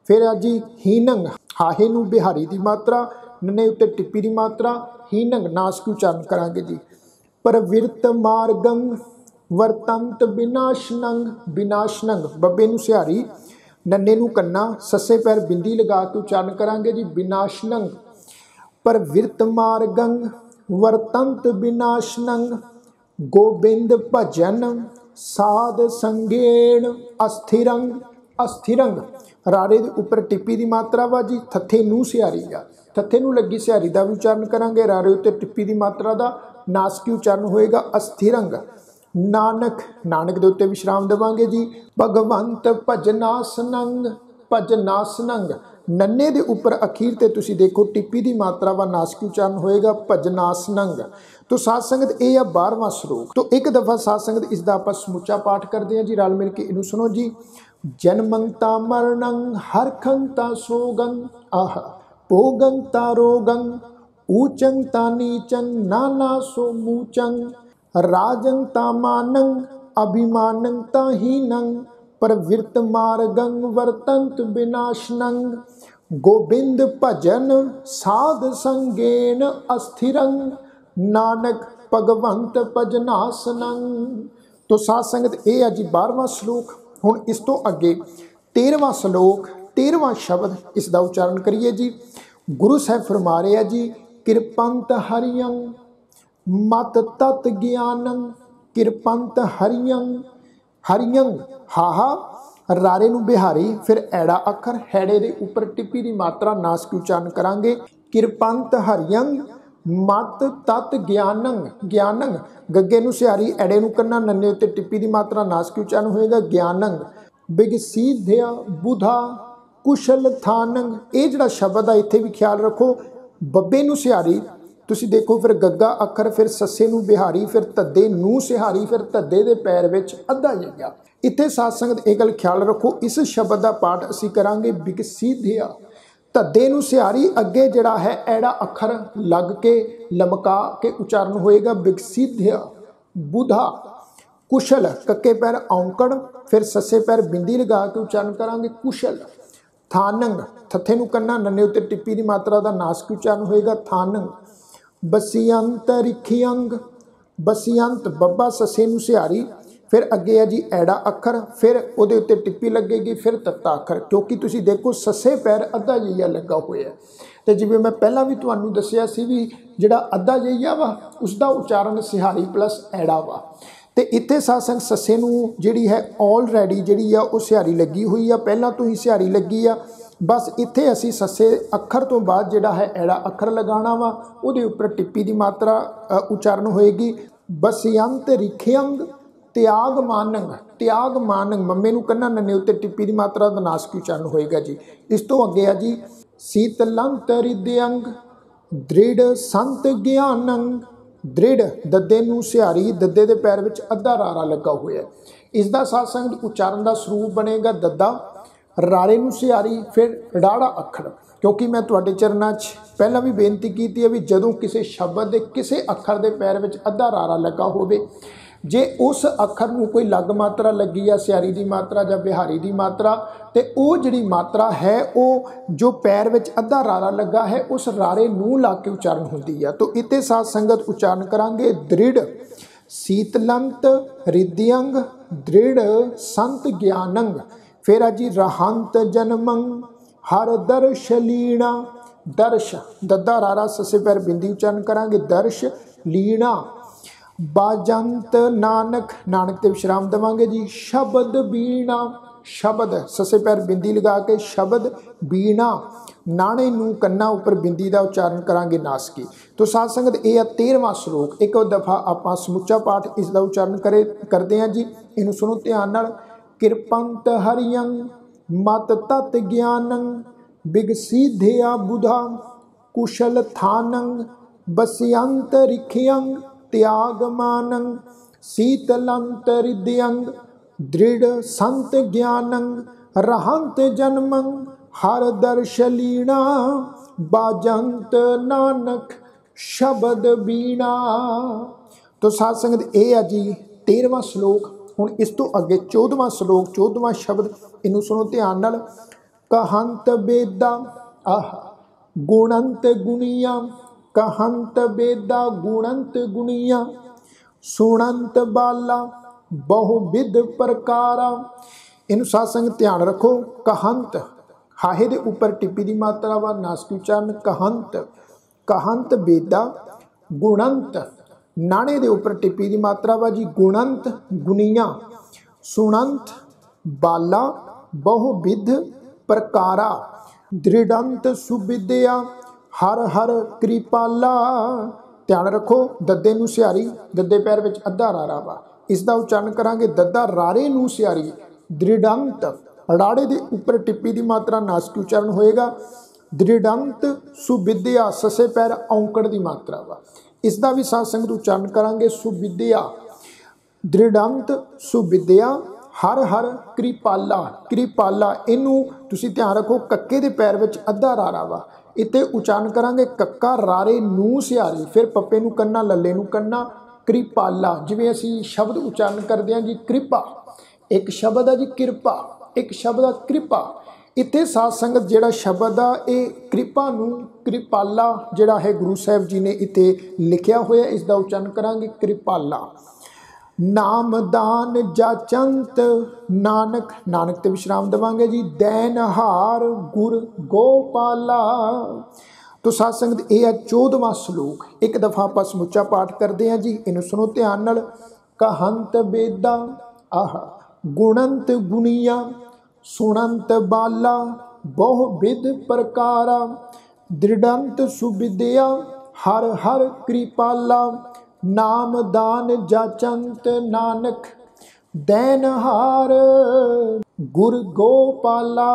ਫਿਰ ਆ ਜੀ ਹੀਨੰ, ਹਾਹੇ ਨੂੰ ਬਿਹਾਰੀ ਦੀ ਮਾਤਰਾ, ਨੰਨੇ ਉੱਤੇ ਟਿੱਪੀ ਦੀ ਮਾਤਰਾ, ਹੀਨੰ ਨਾਸਕ ਉਚਾਰਨ ਕਰਾਂਗੇ ਜੀ। ਪਰਵਿਰਤ ਮਾਰਗੰ, ਵਰਤੰਤ ਬਿਨਾਸ਼ਨੰ ਬਿਨਾਸ਼ਨੰ ਬੱਬੇ ਨੂੰ ਸਿਹਾਰੀ, ਨੰਨੇ ਨੂੰ ਕੰਨਾ, ਸੱਸੇ ਪੈਰ ਬਿੰਦੀ ਲਗਾ ਕੇ ਉਚਾਰਨ ਕਰਾਂਗੇ ਜੀ, ਬਿਨਾਸ਼ਨੰ। ਪਰਵਿਰਤ ਮਾਰਗੰ ਵਰਤੰਤ ਬਿਨਾਸ਼ਨੰ, ਗੋਬਿੰਦ ਭਜਨ ਸਾਧ ਸੰਗੇਣ ਅਸਥਿਰੰਗ ਅਸਥਿਰੰਗ ਰਾਰੇ ਦੇ ਉੱਪਰ ਟਿੱਪੀ ਦੀ ਮਾਤਰਾ ਵਾ ਜੀ ਥੱਥੇ ਨੂੰ ਸਿਹਾਰੀ ਆ ਥੱਥੇ ਨੂੰ ਲੱਗੀ ਸਿਹਾਰੀ ਦਾ ਵੀ ਉਚਾਰਨ ਕਰਾਂਗੇ ਰਾਰੇ ਉੱਤੇ ਟਿੱਪੀ ਦੀ ਮਾਤਰਾ ਦਾ ਨਾਸਕੀ ਉਚਾਰਨ ਹੋਏਗਾ? ਅਸਥਿਰੰਗ ਨਾਨਕ ਨਾਨਕ ਦੇ ਉੱਤੇ ਵਿਸ਼ਰਾਮ ਦੇਵਾਂਗੇ ਜੀ। ਭਗਵੰਤ ਭਜਨਾਸਨੰਗ ਭਜਨਾਸਨੰਗ ਨੰਨੇ ਦੇ ਉੱਪਰ ਅਖੀਰ ਤੇ ਤੁਸੀਂ ਦੇਖੋ ਟਿੱਪੀ ਦੀ ਮਾਤਰਾ ਵਾ ਨਾਸਕੀ ਉਚਾਰਨ ਹੋਏਗਾ ਭਜਨਾਸਨੰਗ ਤੋ ਸਾਧ ਸੰਗਤ ਇਹ ਆ 12ਵਾਂ ਸ਼ਲੋਕ। ਤੋ ਇੱਕ ਦਫਾ ਸਾਧ ਸੰਗਤ ਇਸ ਦਾ ਆਪਾਂ ਸਮੁੱਚਾ ਪਾਠ ਕਰਦੇ ਹਾਂ ਜੀ, ਰਲ ਮਿਲ ਕੇ ਇਹਨੂੰ ਸੁਣੋ ਜੀ। ਜਨਮੰ ਤਾ ਮਰਣੰ ਹਰਖੰ ਸੋਗੰ, ਆਹ, ਭੋਗੰ ਤਾ ਰੋਗੰ, ਊਚੰ ਤਾ ਨੀਚੰ, ਨਾਨਾ ਸੋ ਮੂਚੰ, ਰਾਜੰ ਤਾ ਮਾਨੰ, ਅਭਿਮਾਨੰ ਤਾ ਹੀਨੰ, ਪ੍ਰਵਿਰਤ ਮਾਰਗੰ ਵਰਤੰਤ ਬਿਨਾਸ਼ਨੰ। ਗੋਬਿੰਦ ਭਜਨ ਸਾਧ ਸੰਗੇਨ ਅਸਥਿਰੰ, ਨਾਨਕ ਭਗਵੰਤ ਭਜਨਾਸਨੰ। ਤੋ ਸਾਧ ਸੰਗਤ, ਇਹ ਆ ਜੀ 12ਵਾਂ ਸ਼ਲੋਕ। ਹੁਣ ਇਸ ਤੋਂ ਅੱਗੇ 13ਵਾਂ ਸ਼ਲੋਕ 13ਵਾਂ ਸ਼ਬਦ ਇਸ ਦਾ ਉਚਾਰਨ ਕਰੀਏ ਜੀ। ਗੁਰੂ ਸਾਹਿਬ ਫਰਮਾ ਰਹੇ ਆ ਜੀ, ਕਿਰਪੰਤ ਹਰਿਯੰ, ਮਤ ਤਤ ਗਿਆਨੰ, ਕਿਰਪੰਤ ਹਰਿਯੰ। ਹਰਿਯੰ ਹਾਹਾ ਰਾਰੇ ਨੂੰ ਬਿਹਾਰੀ, ਫਿਰ ਐੜਾ ਅੱਖਰ ਹੈੜੇ ਦੇ ਉੱਪਰ ਟਿੱਪੀ ਦੀ ਮਾਤਰਾ ਨਾਸਕ ਉਚਾਰਨ ਕਰਾਂਗੇ? ਕਿਰਪੰਤ ਹਰੀਆਂ ਮਤ ਤਤ ਗਿਆਨੰ ਗਿਆਨੰ। ਗੱਗੇ ਨੂੰ ਸਿਆਰੀ ਐੜੇ ਨੂੰ ਕੰਨਾ ਨੰਨੇ ਉੱਤੇ ਟਿੱਪੀ ਦੀ ਮਾਤਰਾ ਨਾਸਕ ਉਚਾਰਨ ਹੋਏਗਾ? ਗਿਆਨੰ। ਬਿਗਸੀਧਿਆ ਬੁਧਾ ਕੁਸ਼ਲ ਥਾਨੰ। ਇਹ ਜਿਹੜਾ ਸ਼ਬਦ ਆ, ਇੱਥੇ ਵੀ ਖਿਆਲ ਰੱਖੋ। ਬੱਬੇ ਨੂੰ ਸਿਆਰੀ ਤੁਸੀਂ ਦੇਖੋ ਫਿਰ ਗੱਗਾ ਅੱਖਰ, ਫਿਰ ਸੱਸੇ ਨੂੰ ਬਿਹਾਰੀ, ਫਿਰ ਧੱਦੇ ਨੂੰ ਸਿਹਾਰੀ, ਫਿਰ ਧੱਦੇ ਦੇ ਪੈਰ ਵਿੱਚ ਅੱਧਾ ਜਈਆ ਇੱਥੇ ਸਾਧ ਸੰਗਤ, ਇਹ ਗੱਲ ਖਿਆਲ ਰੱਖੋ, ਇਸ ਸ਼ਬਦ ਦਾ ਪਾਠ ਅਸੀਂ ਕਰਾਂਗੇ ਵਿਕਸੀਧਿਆ। ਧੱਦੇ ਨੂੰ ਸਿਹਾਰੀ ਅੱਗੇ ਜਿਹੜਾ ਹੈ, ਐੜਾ ਅੱਖਰ ਲੱਗ ਕੇ, ਲਮਕਾ ਕੇ ਉਚਾਰਨ ਹੋਏਗਾ ਵਿਕਸੀਧਿਆ। ਬੁਧਾ, ਕੁਸ਼ਲ, ਕੱਕੇ ਪੈਰ ਔਂਕੜ, ਫਿਰ ਸੱਸੇ ਪੈਰ ਬਿੰਦੀ ਲਗਾ ਕੇ ਉਚਾਰਨ ਕਰਾਂਗੇ ਕੁਸ਼ਲ। ਥਾਨੰਗ, ਥੱਥੇ ਨੂੰ ਕੰਨਾ, ਨੰਨੇ ਉੱਤੇ ਟਿੱਪੀ ਦੀ ਮਾਤਰਾ ਦਾ ਨਾਸਕ ਉਚਾਰਨ ਹੋਏਗਾ ਥਾਨੰਗ। ਬਸੀਅੰਤ ਰਿਖਿਅੰਗ, ਬਸੀਅੰਤ ਬੱਬਾ ਸੱਸੇ ਨੂੰ ਸਿਹਾਰੀ ਫਿਰ ਅੱਗੇ ਹੈ ਜੀ ਐੜਾ ਅੱਖਰ, ਫਿਰ ਉਹਦੇ ਉੱਤੇ ਟਿੱਪੀ ਲੱਗੇਗੀ, ਫਿਰ ਤੱਤਾ ਅੱਖਰ, ਕਿਉਂਕਿ ਤੁਸੀਂ ਦੇਖੋ ਸੱਸੇ ਪੈਰ ਅੱਧਾ ਜਿਹਾ ਲੱਗਾ ਹੋਇਆ। ਤੇ ਜਿਵੇਂ ਮੈਂ ਪਹਿਲਾਂ ਵੀ ਤੁਹਾਨੂੰ ਦੱਸਿਆ ਸੀ ਵੀ ਜਿਹੜਾ ਅੱਧਾ ਜਿਹਾ ਵਾ ਉਸ ਦਾ ਉਚਾਰਨ ਸਿਹਾਰੀ ਪਲੱਸ ਐੜਾ ਵਾ। ਤੇ ਇੱਥੇ ਸਾਸੰਗ ਸੱਸੇ ਨੂੰ ਜਿਹੜੀ ਹੈ ਆਲਰੇਡੀ ਜਿਹੜੀ ਆ, ਉਹ ਸਿਹਾਰੀ ਲੱਗੀ ਹੋਈ ਆ। ਪਹਿਲਾਂ ਤੋਂ ਹੀ ਸਿਹਾਰੀ ਲੱਗੀ ਆ। ਬਸ ਇੱਥੇ ਅਸੀਂ ਸੱਸੇ ਅੱਖਰ ਤੋਂ ਬਾਅਦ ਜਿਹੜਾ ਹੈ ਐੜਾ ਅੱਖਰ ਲਗਾਉਣਾ ਵਾ, ਉਹਦੇ ਉੱਪਰ ਟਿੱਪੀ ਦੀ ਮਾਤਰਾ ਉਚਾਰਨ ਹੋਏਗੀ। ਬਸਿਅੰਤ ਰਿਖਿਅੰਗ ਤਿਆਗ ਮਾਨੰਗ ਤਿਆਗ ਮਾਨੰਗ। ਮੰਮੇ ਨੂੰ ਕੰਨਾਂ ਨੰਨੇ ਉੱਤੇ ਟਿੱਪੀ ਦੀ ਮਾਤਰਾ ਦਾ ਨਾਸਕ ਉਚਾਰਨ ਹੋਏਗਾ ਜੀ? ਇਸ ਤੋਂ ਅੱਗੇ ਆ ਜੀ ਸੀਤਲੰਤ ਰਿਦਯੰਗ ਦ੍ਰਿੜ ਸੰਤ ਗਿਆਨੰਗ। ਦ੍ਰਿੜ, ਦੱਦੇ ਨੂੰ ਸਿਹਾਰੀ, ਦੱਦੇ ਦੇ ਪੈਰ ਵਿੱਚ ਅੱਧਾ ਰਾਰਾ ਲੱਗਾ ਹੋਇਆ। ਇਸ ਦਾ ਸਾਧ ਸੰਗਤ ਉਚਾਰਨ ਦਾ ਸਰੂਪ ਬਣੇਗਾ ਦੱਦਾ, ਰਾਰੇ ਨੂੰ ਸਿਹਾਰੀ, ਫਿਰ ਰਾੜਾ ਅੱਖਰ। ਕਿਉਂਕਿ ਮੈਂ ਤੁਹਾਡੇ ਚਰਨਾਂ 'ਚ ਪਹਿਲਾਂ ਵੀ ਬੇਨਤੀ ਕੀਤੀ ਹੈ ਵੀ ਜਦੋਂ ਕਿਸੇ ਸ਼ਬਦ ਦੇ ਕਿਸੇ ਅੱਖਰ ਦੇ ਪੈਰ ਵਿੱਚ ਅੱਧਾ ਰਾਰਾ ਲੱਗਾ ਹੋਵੇ ਜੇ ਉਸ ਅੱਖਰ ਨੂੰ ਕੋਈ ਲੱਗ ਮਾਤਰਾ ਲੱਗੀ ਆ, ਸਿਆਰੀ ਦੀ ਮਾਤਰਾ ਜਾਂ ਬਿਹਾਰੀ ਦੀ ਮਾਤਰਾ, ਤੇ ਉਹ ਜਿਹੜੀ ਮਾਤਰਾ ਹੈ, ਉਹ ਜੋ ਪੈਰ ਵਿੱਚ ਅੱਧਾ ਰਾਰਾ ਲੱਗਾ ਹੈ, ਉਸ ਰਾਰੇ ਨੂੰ ਲਾ ਕੇ ਉਚਾਰਨ ਹੁੰਦੀ ਆ। ਤੋਂ ਇਤੇ ਸਾਧ ਸੰਗਤ ਉਚਾਰਨ ਕਰਾਂਗੇ। ਦ੍ਰਿੜ ਸੀਤਲੰਤ ਰਿਦਯੰਗ ਦ੍ਰਿੜ ਸੰਤ ਗਿਆਨੰਗ। ਫਿਰ ਅਜੀ ਰਹੰਤ ਜਨਮੰ, ਹਰ ਦਰਸ਼ ਲੀਣਾ। ਦਰਸ਼, ਦੱਦਾ ਰਾਰਾ ਸਸੇ ਪੈਰ ਬਿੰਦੀ ਉਚਾਰਨ ਕਰਾਂਗੇ। ਦਰਸ਼ ਲੀਣਾ। ਬਾਜੰਤ ਨਾਨਕ ਨਾਨਕ ਤੇ ਵਿਸ਼ਰਾਮ ਦਵਾਂਗੇ ਜੀ। ਸ਼ਬਦ ਬੀਣਾ, ਸ਼ਬਦ, ਸਸੇ ਪੈਰ ਬਿੰਦੀ ਲਗਾ ਕੇ ਸ਼ਬਦ ਬੀਣਾ, ਨਾਣੇ ਨੂੰ ਕੰਨਾਂ ਉੱਪਰ ਬਿੰਦੀ ਦਾ ਉਚਾਰਨ ਕਰਾਂਗੇ ਨਾਸਕੀ। ਤੋਂ ਸਾਧ ਸੰਗਤ, ਇਹ ਆ 13ਵਾਂ ਸ਼ਲੋਕ। ਇੱਕ ਦਫਾ ਆਪਾਂ ਸਮੁੱਚਾ ਪਾਠ ਇਸ ਦਾ ਉਚਾਰਨ ਕਰੇ, ਕਰਦੇ ਹਾਂ ਜੀ। ਇਹਨੂੰ ਸੁਣੋ ਧਿਆਨ ਨਾਲ। ਕਿਰਪੰਤ ਹਰਿਯੰ, ਮਤ ਤਤ ਗਿਆਨੰ ਬਿਗਸੀਧਿਆ ਬੁਧਾ, ਕੁਸ਼ਲ ਥਾਨੰ ਬਸਿਅੰਤ ਰਿਖਿਯੰ। त्यागमानं शीतलन्तरिद्यं दृढ ज्ञानं रहंत जन्मं हरदर्शलीणा ਬਾਜੰਤ ਨਾਨਕ ਸ਼ਬਦ ਬੀਣਾ ਤੋ ਸਾਧ ਸੰਗਤ ਇਹ ਆ ਜੀ 13ਵਾਂ ਸ਼ਲੋਕ ਹੁਣ ਇਸ ਤੋਂ ਅੱਗੇ 14ਵਾਂ ਸ਼ਲੋਕ 14ਵਾਂ ਸ਼ਬਦ ਇਹਨੂੰ ਸੁਣੋ ਧਿਆਨ ਨਾਲ ਕਹੰਤ ਬੇਦਾ ਆਹ ਗੁਣੰਤ ਗੁਣੀਆਂ ਕਹੰਤ ਬੇਦਾ ਗੁਣੰਤ ਗੁਣੀਆਂ, ਸੁਣੰਤ ਬਾਲਾ, ਬਹੁ ਵਿਦ ਪ੍ਰਕਾਰਾ। ਇਹਨੂੰ ਸਾਧ ਸੰਗ ਧਿਆਨ ਰੱਖੋ, ਕਹੰਤ। ਹਾਹੇ ਦੇ ਉੱਪਰ ਟਿੱਪੀ ਦੀ ਮਾਤਰਾ ਵਾ ਨਾਸਕ ਉਚਾਰਨ ਕਹੰਤ। ਕਹੰਤ ਬੇਦਾ ਗੁਣੰਤ। ਨਾਣੇ ਦੇ ਉੱਪਰ ਟਿੱਪੀ ਦੀ ਮਾਤਰਾ ਵਾ ਜੀ, ਗੁਣੰਤ ਗੁਣੀਆਂ, ਸੁਣੰਤ ਬਾਲਾ, ਬਹੁ ਵਿਦ ਪ੍ਰਕਾਰਾ। ਦ੍ਰਿੜੰਤ ਸੁਬਿਦਿਆ ਹਰ ਹਰ ਕਿਰਪਾਲਾ ਧਿਆਨ ਰੱਖੋ, ਦੱਦੇ ਨੂੰ ਸਿਆਰੀ ਦੱਦੇ ਪੈਰ ਵਿੱਚ ਅੱਧਾ ਰਾਰਾ ਵਾ। ਇਸ ਦਾ ਉਚਾਰਨ ਕਰਾਂਗੇ, ਦੱਦਾ ਰਾਰੇ ਨੂੰ ਸਿਆਰੀ ਦ੍ਰਿੜੰਤ। ਰਾੜੇ ਦੇ ਉੱਪਰ ਟਿੱਪੀ ਦੀ ਮਾਤਰਾ ਨਾਸਕੀ ਉਚਾਰਨ ਹੋਏਗਾ। ਦ੍ਰਿੜੰਤ ਸੁਵਿਦਿਆ ਸਸੇ ਪੈਰ ਔਂਕੜ ਦੀ ਮਾਤਰਾ ਵਾ। ਇਸ ਦਾ ਵੀ ਸਾਧ ਸੰਗਤ ਉਚਾਰਨ ਕਰਾਂਗੇ ਸੁਵਿਦਿਆ ਦ੍ਰਿੜੰਤ ਸੁਵਿਦਿਆ ਹਰ ਹਰ ਕਿਰਪਾਲਾ ਕਿਰਪਾਲਾ ਇਹਨੂੰ ਤੁਸੀਂ ਧਿਆਨ ਰੱਖੋ, ਕੱਕੇ ਦੇ ਪੈਰ ਵਿੱਚ ਅੱਧਾ ਰਾਰਾ ਵਾ। ਇਤੇ ਉਚਾਰਨ ਕਰਾਂਗੇ, ਕੱਕਾ ਰਾਰੇ ਨੂੰ ਸਿਆਰੀ ਫਿਰ ਪੱਪੇ ਨੂੰ ਕੰਨਾ, ਲੱਲੇ ਨੂੰ ਕੰਨਾ, ਕਿਰਪਾਲਾ। ਜਿਵੇਂ ਅਸੀਂ ਸ਼ਬਦ ਉਚਾਰਨ ਕਰਦੇ ਹਾਂ ਜੀ, ਕਿਰਪਾ। ਇੱਕ ਸ਼ਬਦ ਆ ਜੀ, ਕਿਰਪਾ। ਇੱਕ ਸ਼ਬਦ ਆ, ਕਿਰਪਾ। ਇੱਥੇ ਸਾਧ ਸੰਗਤ ਜਿਹੜਾ ਸ਼ਬਦ ਆ, ਇਹ ਕਿਰਪਾ ਨੂੰ ਕਿਰਪਾਲਾ ਜਿਹੜਾ ਹੈ ਗੁਰੂ ਸਾਹਿਬ ਜੀ ਨੇ ਇੱਥੇ ਲਿਖਿਆ ਹੋਇਆ, ਇਸ ਦਾ ਉਚਾਰਨ ਕਰਾਂਗੇ, ਕਿਰਪਾਲਾ। ਨਾਮਦਾਨ ਜਾਚੰਤ। ਨਾਨਕ ਨਾਨਕ ਤੇ ਵਿਸ਼ਰਾਮ ਦਵਾਂਗੇ ਜੀ। ਦੈਨਹਾਰ ਗੁਰ ਗੋਪਾਲਾ। ਤੋ ਸਾਧ ਸੰਗਤ, ਇਹ ਹੈ 14ਵਾਂ ਸ਼ਲੋਕ। ਇੱਕ ਦਫਾ ਆਪਾਂ ਸਮੁੱਚਾ ਪਾਠ ਕਰਦੇ ਹਾਂ ਜੀ। ਇਹਨੂੰ ਸੁਣੋ ਧਿਆਨ ਨਾਲ। ਕਹੰਤ ਬੇਦਾ ਆਹ, ਗੁਣੰਤ ਗੁਣੀਆਂ, ਸੁਣੰਤ ਬਾਲਾ, ਬਹੁ ਵਿਦ ਪ੍ਰਕਾਰਾ, ਦ੍ਰਿੜੰਤ ਸੁਬਿਦਿਆ, ਹਰ ਹਰ ਕਿਰਪਾਲਾ। ਨਾਮ ਦਾਨ ਜਾਚੰਤ ਨਾਨਕ ਦੈਨਹਾਰ ਗੁਰ ਗੋਪਾਲਾ।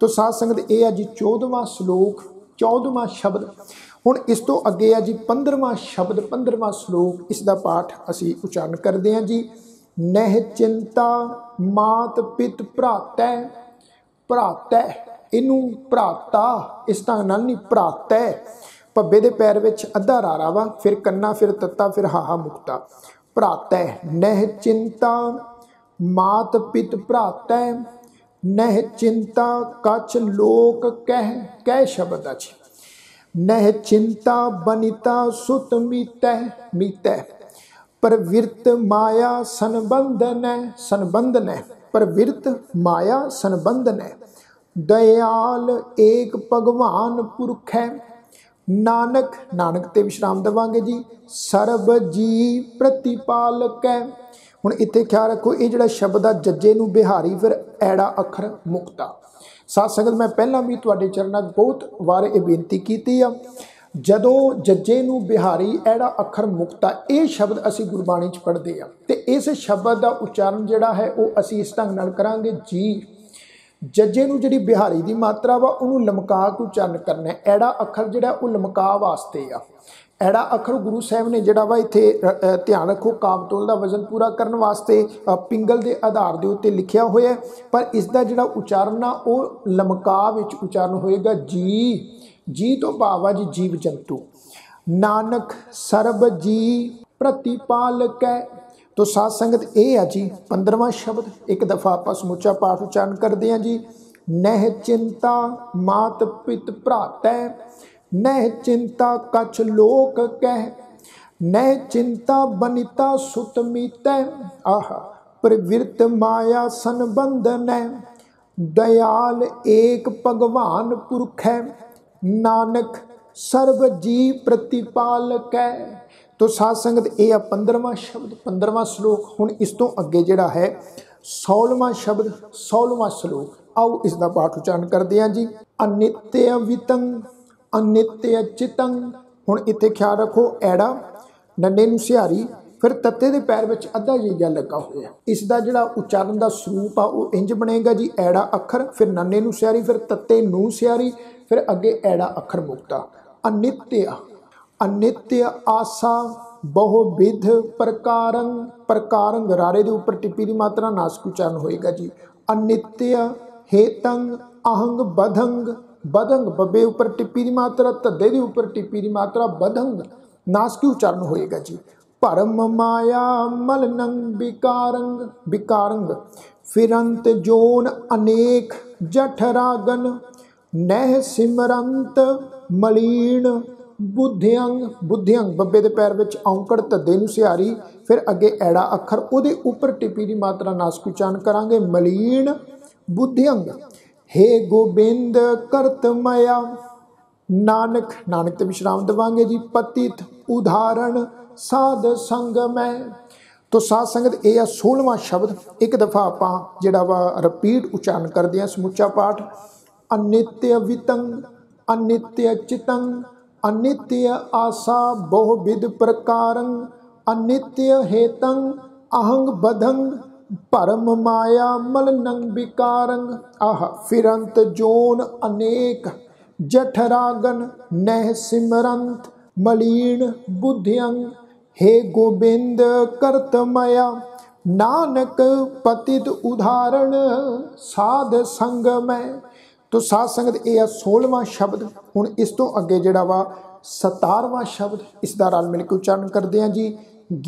ਤੋ ਸਾਧ ਸੰਗਤ, ਇਹ ਆ ਜੀ 14ਵਾਂ ਸ਼ਲੋਕ 14ਵਾਂ ਸ਼ਬਦ। ਹੁਣ ਇਸ ਤੋਂ ਅੱਗੇ ਆ ਜੀ 15ਵਾਂ ਸ਼ਬਦ 15ਵਾਂ ਸ਼ਲੋਕ, ਇਸ ਦਾ ਪਾਠ ਅਸੀਂ ਉਚਾਰਨ ਕਰਦੇ ਹਾਂ ਜੀ। ਨਹਿ ਚਿੰਤਾ ਮਾਤ ਪਿਤ ਭਰਾਤੈ ਭਰਾਤੈ, ਇਹਨੂੰ ਭਰਾਤਾ, ਇਸ ਤਰ੍ਹਾਂ ਨਾਲ ਨਹੀਂ, ਭਰਾਤੈ। ਭੱਬੇ ਦੇ ਪੈਰ ਵਿੱਚ ਅੱਧਾ ਰਾਰਾ ਵਾ, ਫਿਰ ਕੰਨਾ, ਫਿਰ ਤੱਤਾ, ਫਿਰ ਹਾਹਾ ਮੁਕਤਾ। ਭਰਾਤੈ ਨਹਿ ਚਿੰਤਾ, ਮਾਤ ਪਿਤ ਭਰਾਤੈ ਨਹਿ ਚਿੰਤਾ, ਕਛ ਲੋਕ ਕਹਿ ਕਹਿ ਸ਼ਬਦ ਅਚ ਨਹਿ ਚਿੰਤਾ ਬਨਿਤਾ ਸੁਤ ਮੀਤੈ ਮੀਤੈ। ਪ੍ਰਵਿਰਤ ਮਾਇਆ ਸੰਬੰਧਨੈ ਸੰਬੰਧਨੈ ਪ੍ਰਵਿਰਤ ਮਾਇਆ ਸੰਬੰਧਨੈ ਦਇਆਲ ਏਕ ਭਗਵਾਨ ਪੁਰਖ ਹੈ ਨਾਨਕ ਨਾਨਕ ਤੇ ਵਿਸ਼ਰਾਮ ਦਵਾਂਗੇ ਜੀ। ਸਰਬ ਜੀ ਪ੍ਰਤੀਪਾਲਕ। ਹੈ ਹੁਣ ਇੱਥੇ ਖਿਆਲ ਰੱਖੋ, ਇਹ ਜਿਹੜਾ ਸ਼ਬਦ ਆ, ਜੱਜੇ ਨੂੰ ਬਿਹਾਰੀ ਫਿਰ ਐੜਾ ਅੱਖਰ ਮੁਕਤਾ। ਸਾਧ ਸੰਗਤ, ਮੈਂ ਪਹਿਲਾਂ ਵੀ ਤੁਹਾਡੇ ਚਰਨਾਂ 'ਚ ਬਹੁਤ ਵਾਰ ਇਹ ਬੇਨਤੀ ਕੀਤੀ ਆ। ਜਦੋਂ ਜੱਜੇ ਨੂੰ ਬਿਹਾਰੀ ਐੜਾ ਅੱਖਰ ਮੁਕਤਾ, ਇਹ ਸ਼ਬਦ ਅਸੀਂ ਗੁਰਬਾਣੀ 'ਚ ਪੜ੍ਹਦੇ ਆ। ਤੇ ਇਸ ਸ਼ਬਦ ਦਾ ਉਚਾਰਨ ਜਿਹੜਾ ਹੈ, ਉਹ ਅਸੀਂ ਇਸ ਢੰਗ ਨਾਲ ਕਰਾਂਗੇ, ਜੀ ਜੱਜੇ ਨੂੰ ਜਿਹੜੀ ਬਿਹਾਰੀ ਦੀ ਮਾਤਰਾ ਵਾ, ਉਹਨੂੰ ਲਮਕਾ ਕੇ ਉਚਾਰਨ ਕਰਨਾ ਹੈ। ਐੜਾ ਅੱਖਰ ਜਿਹੜਾ, ਉਹ ਲਮਕਾ ਵਾਸਤੇ ਆ। ਐੜਾ ਅੱਖਰ ਗੁਰੂ ਸਾਹਿਬ ਨੇ ਜਿਹੜਾ ਵਾ, ਇੱਥੇ ਧਿਆਨ ਰੱਖੋ ਕਾਬਤੋਲ ਦਾ ਵਜ਼ਨ ਪੂਰਾ ਕਰਨ ਵਾਸਤੇ ਪਿੰਗਲ ਦੇ ਆਧਾਰ ਦੇ ਉੱਤੇ ਲਿਖਿਆ ਹੋਇਆ ਪਰ ਇਸ ਦਾ ਜਿਹੜਾ ਉਚਾਰਨ ਆ, ਉਹ ਲਮਕਾ ਵਿੱਚ ਉਚਾਰਨ ਹੋਏਗਾ ਜੀ। ਜੀ ਤੋਂ ਭਾਵ ਆ ਜੀ ਜੀਵ ਜੰਤੂ। ਨਾਨਕ ਸਰਬ ਜੀ ਪ੍ਰਤੀਪਾਲਕ ਹੈ ਤੋ ਸਾਧ ਸੰਗਤ ਇਹ ਆ ਜੀ 15ਵਾਂ ਸ਼ਬਦ, ਇੱਕ ਦਫਾ ਆਪਾਂ ਸਮੁੱਚਾ ਪਾਠ ਉਚਾਰਨ ਕਰਦੇ ਹਾਂ ਜੀ। ਨਹਿ ਚਿੰਤਾ ਮਾਤ ਪਿਤ ਭਰਾਤੈ, ਨਹਿ ਚਿੰਤਾ ਕਛ ਲੋਕ ਕਹਿ, ਨਹਿ ਚਿੰਤਾ ਬਨਿਤਾ ਸੁਤ ਮੀਤੈ, ਆਹ ਪ੍ਰਵਿਰਤ ਮਾਇਆ ਸੰਬੰਧਨੈ, ਦਇਆਲ ਏਕ ਭਗਵਾਨ ਪੁਰਖ ਹੈ ਨਾਨਕ ਸਰਬ ਜੀ ਪ੍ਰਤੀਪਾਲਕ। ਹੈ ਤੋ ਸਾਧ ਸੰਗਤ, ਇਹ ਆ 15ਵਾਂ ਸ਼ਬਦ 15ਵਾਂ ਸ਼ਲੋਕ। ਹੁਣ ਇਸ ਤੋਂ ਅੱਗੇ ਜਿਹੜਾ ਹੈ 16ਵਾਂ ਸ਼ਬਦ 16ਵਾਂ ਸ਼ਲੋਕ। ਆਓ ਇਸ ਦਾ ਪਾਠ ਉਚਾਰਨ ਕਰਦੇ ਹਾਂ ਜੀ। ਅਨਿਤਯ ਵਿਤੰ ਅਨਿਤਯ ਚਿਤੰ ਹੁਣ ਇੱਥੇ ਖਿਆਲ ਰੱਖੋ, ਐੜਾ, ਨੰਨੇ ਨੂੰ ਸਿਹਾਰੀ, ਫਿਰ ਤੱਤੇ ਦੇ ਪੈਰ ਵਿੱਚ ਅੱਧਾ ਜੀਜਾ ਲੱਗਾ ਹੋਇਆ। ਇਸ ਦਾ ਜਿਹੜਾ ਉਚਾਰਨ ਦਾ ਸਰੂਪ ਆ, ਉਹ ਇੰਜ ਬਣੇਗਾ ਜੀ, ਐੜਾ, ਅੱਖਰ, ਫਿਰ ਨੰਨੇ ਨੂੰ ਸਿਹਾਰੀ, ਫਿਰ ਤੱਤੇ ਨੂੰ ਸਿਹਾਰੀ, ਫਿਰ ਅੱਗੇ ਐੜਾ, ਅੱਖਰ ਮੁਕਤਾ। ਅਨਿਤਯ ਅਨਿਤਯ ਆਸਾ ਬਹੁ ਵਿਧ ਪ੍ਰਕਾਰੰ ਪ੍ਰਕਾਰੰ ਰਾਰੇ ਦੇ ਉੱਪਰ ਟਿੱਪੀ ਦੀ ਮਾਤਰਾ ਨਾਸਕ ਉਚਾਰਨ ਹੋਏਗਾ ਜੀ ਅਨਿਤਯ ਹੇਤੰਗ ਅਹੰਗ ਬਧੰਗ ਬਧੰਗ ਬੱਬੇ ਉੱਪਰ ਟਿੱਪੀ ਦੀ ਮਾਤਰਾ ਧੱਦੇ ਦੇ ਉੱਪਰ ਟਿੱਪੀ ਦੀ ਮਾਤਰਾ ਬਧੰਗ ਨਾਸਕੀ ਉਚਾਰਨ ਹੋਏਗਾ ਜੀ ਭਰਮ ਮਾਇਆ ਮਲਨੰ ਵਿਕਾਰੰਗ ਵਿਕਾਰੰਗ ਫਿਰੰਤ ਜੋਨ ਅਨੇਕ ਜਠ ਰਾਗਨ ਨਹਿ ਸਿਮਰੰਤ ਮਲੀਣ ਬੁੱਧਿਅੰਗ ਬੁੱਧਿਅੰਗ, ਬੱਬੇ ਦੇ ਪੈਰ ਵਿੱਚ ਔਂਕੜ, ਧੱਦੇ ਨੂੰ ਸਿਹਾਰੀ, ਫਿਰ ਅੱਗੇ ਐੜਾ ਅੱਖਰ, ਉਹਦੇ ਉੱਪਰ ਟਿੱਪੀ ਦੀ ਮਾਤਰਾ ਨਾਸਕ ਉਚਾਰਨ ਕਰਾਂਗੇ, ਮਲੀਨ ਬੁੱਧਿਅੰਗ। ਹੇ ਗੋਬਿੰਦ ਕਰਤ ਮਇਆ, ਨਾਨਕ ਨਾਨਕ ਤੇ ਵਿਸ਼ਰਾਮ ਦਵਾਂਗੇ ਜੀ, ਪਤਿਤ ਉਦਾਹਰਣ, ਸਾਧ ਸੰਗ ਮੈਂ। ਤੋ ਸਾਧ ਸੰਗਤ, ਇਹ ਆ 16ਵਾਂ ਸ਼ਬਦ, ਇੱਕ ਦਫਾ ਆਪਾਂ ਜਿਹੜਾ ਵਾ ਰਿਪੀਟ ਉਚਾਰਨ ਕਰਦੇ ਆ ਸਮੁੱਚਾ ਪਾਠ। ਅਨਿਤਯ ਵਿਤੰਗ ਅਨਿਤਯ ਚਿਤੰਗ ਅਨਿਤਯ ਆਸਾ ਬਹੁ ਵਿਦ ਪ੍ਰਕਾਰੰ ਅਨਿਤਯ ਹੇਤੰ ਅਹੰਗ ਬਧੰਗ ਭਰਮ ਮਾਇਆ ਮਲਨੰ ਵਿਕਾਰੰ ਆਹ ਫਿਰੰਤ ਜੋਨ ਅਨੇਕ ਜਠ ਰਾਗਨ ਨਹਿ ਸਿਮਰੰਤ ਮਲੀਨ ਬੁੱਧਿਯੰ हे ਗੋਬਿੰਦ ਕਰਤ ਮਇਆ ਨਾਨਕ ਪਤਿਤ ਉਦਾਹਰਣ ਸਾਧ ਸੰਗ ਮੈਂ ਤੋ ਸਾਧ ਸੰਗਤ ਇਹ ਆ 16ਵਾਂ ਸ਼ਬਦ। ਹੁਣ ਇਸ ਤੋਂ ਅੱਗੇ ਜਿਹੜਾ ਵਾ 17ਵਾਂ ਸ਼ਬਦ, ਇਸ ਦਾ ਰਲ ਮਿਲ ਕੇ ਉਚਾਰਨ ਕਰਦੇ ਹਾਂ ਜੀ।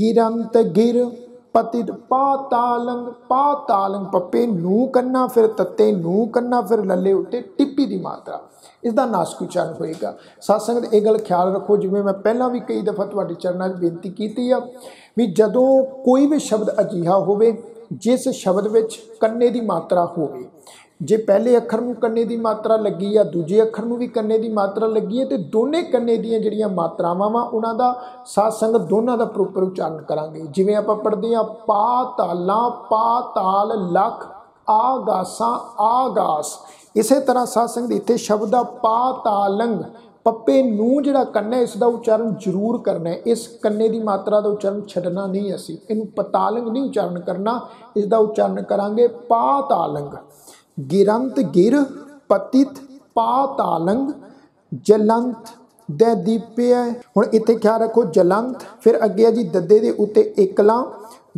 ਗਿਰੰਤ ਗਿਰ ਪਤਿਤ ਪਾਤਾਲੰਗ ਪਾਤਾਲੰਗ ਪੱਪੇ ਨੂੰ ਕੰਨਾ ਫਿਰ ਤੱਤੇ ਨੂੰ ਕੰਨਾ ਫਿਰ ਲੱਲੇ ਉੱਤੇ ਟਿੱਪੀ ਦੀ ਮਾਤਰਾ। ਇਸ ਦਾ ਨਾਸਕ ਉਚਾਰਨ ਹੋਏਗਾ। ਸਾਧ ਸੰਗਤ, ਇਹ ਗੱਲ ਖਿਆਲ ਰੱਖੋ, ਜਿਵੇਂ ਮੈਂ ਪਹਿਲਾਂ ਵੀ ਕਈ ਦਫਾ ਤੁਹਾਡੇ ਚਰਨਾਂ 'ਚ ਬੇਨਤੀ ਕੀਤੀ ਆ, ਵੀ ਜਦੋਂ ਕੋਈ ਵੀ ਸ਼ਬਦ ਅਜੀਹਾ ਹੋਵੇ, ਜਿਸ ਸ਼ਬਦ ਵਿੱਚ ਕੰਨੇ ਦੀ ਮਾਤਰਾ ਹੋਵੇ ਜੇ ਪਹਿਲੇ ਅੱਖਰ ਨੂੰ ਕੰਨੇ ਦੀ ਮਾਤਰਾ ਲੱਗੀ ਆ, ਦੂਜੇ ਅੱਖਰ ਨੂੰ ਵੀ ਕੰਨੇ ਦੀ ਮਾਤਰਾ ਲੱਗੀ ਹੈ ਤੇ ਦੋਨੇ ਕੰਨੇ ਦੀਆਂ ਜਿਹੜੀਆਂ ਮਾਤਰਾਵਾਂ ਵਾ, ਉਹਨਾਂ ਦਾ ਸਾਧ ਸੰਗਤ ਦੋਨਾਂ ਦਾ ਪ੍ਰੋਪਰ ਉਚਾਰਨ ਕਰਾਂਗੇ। ਜਿਵੇਂ ਆਪਾਂ ਪੜ੍ਹਦੇ ਆ ਪਾ ਤਾਲਾਂ, ਪਾ ਤਾਲ ਲਖ ਆਗਾਸਾਂ ਆਗਾਸ ਇਸੇ ਤਰ੍ਹਾਂ ਸਾਧ ਸੰਗਤ ਇੱਥੇ ਸ਼ਬਦ ਆ, ਪਾ ਤਾਲੰਗ। ਪੱਪੇ ਨੂੰ ਜਿਹੜਾ ਕੰਨਾ, ਇਸ ਦਾ ਉਚਾਰਨ ਜ਼ਰੂਰ ਕਰਨਾ ਹੈ। ਇਸ ਕੰਨੇ ਦੀ ਮਾਤਰਾ ਦਾ ਉਚਾਰਨ ਛੱਡਣਾ ਨਹੀਂ ਅਸੀਂ। ਇਹਨੂੰ ਪਤਾਲੰਗ ਨਹੀਂ ਉਚਾਰਨ ਕਰਨਾ। ਇਸ ਦਾ ਉਚਾਰਨ ਕਰਾਂਗੇ ਪਾ ਤਾਲੰਗ। ਗਿਰੰਤ ਗਿਰ ਪਤਿਤ ਪਾਤਾਲੰਗ ਜਲੰਤ ਦੇ ਦੀਪਿਆ ਹੁਣ ਇੱਥੇ ਖਿਆਲ ਰੱਖੋ, ਜਲੰਤ, ਫਿਰ ਅੱਗੇ ਆ ਜੀ ਦੱਦੇ ਦੇ ਉੱਤੇ ਇਕਲਾ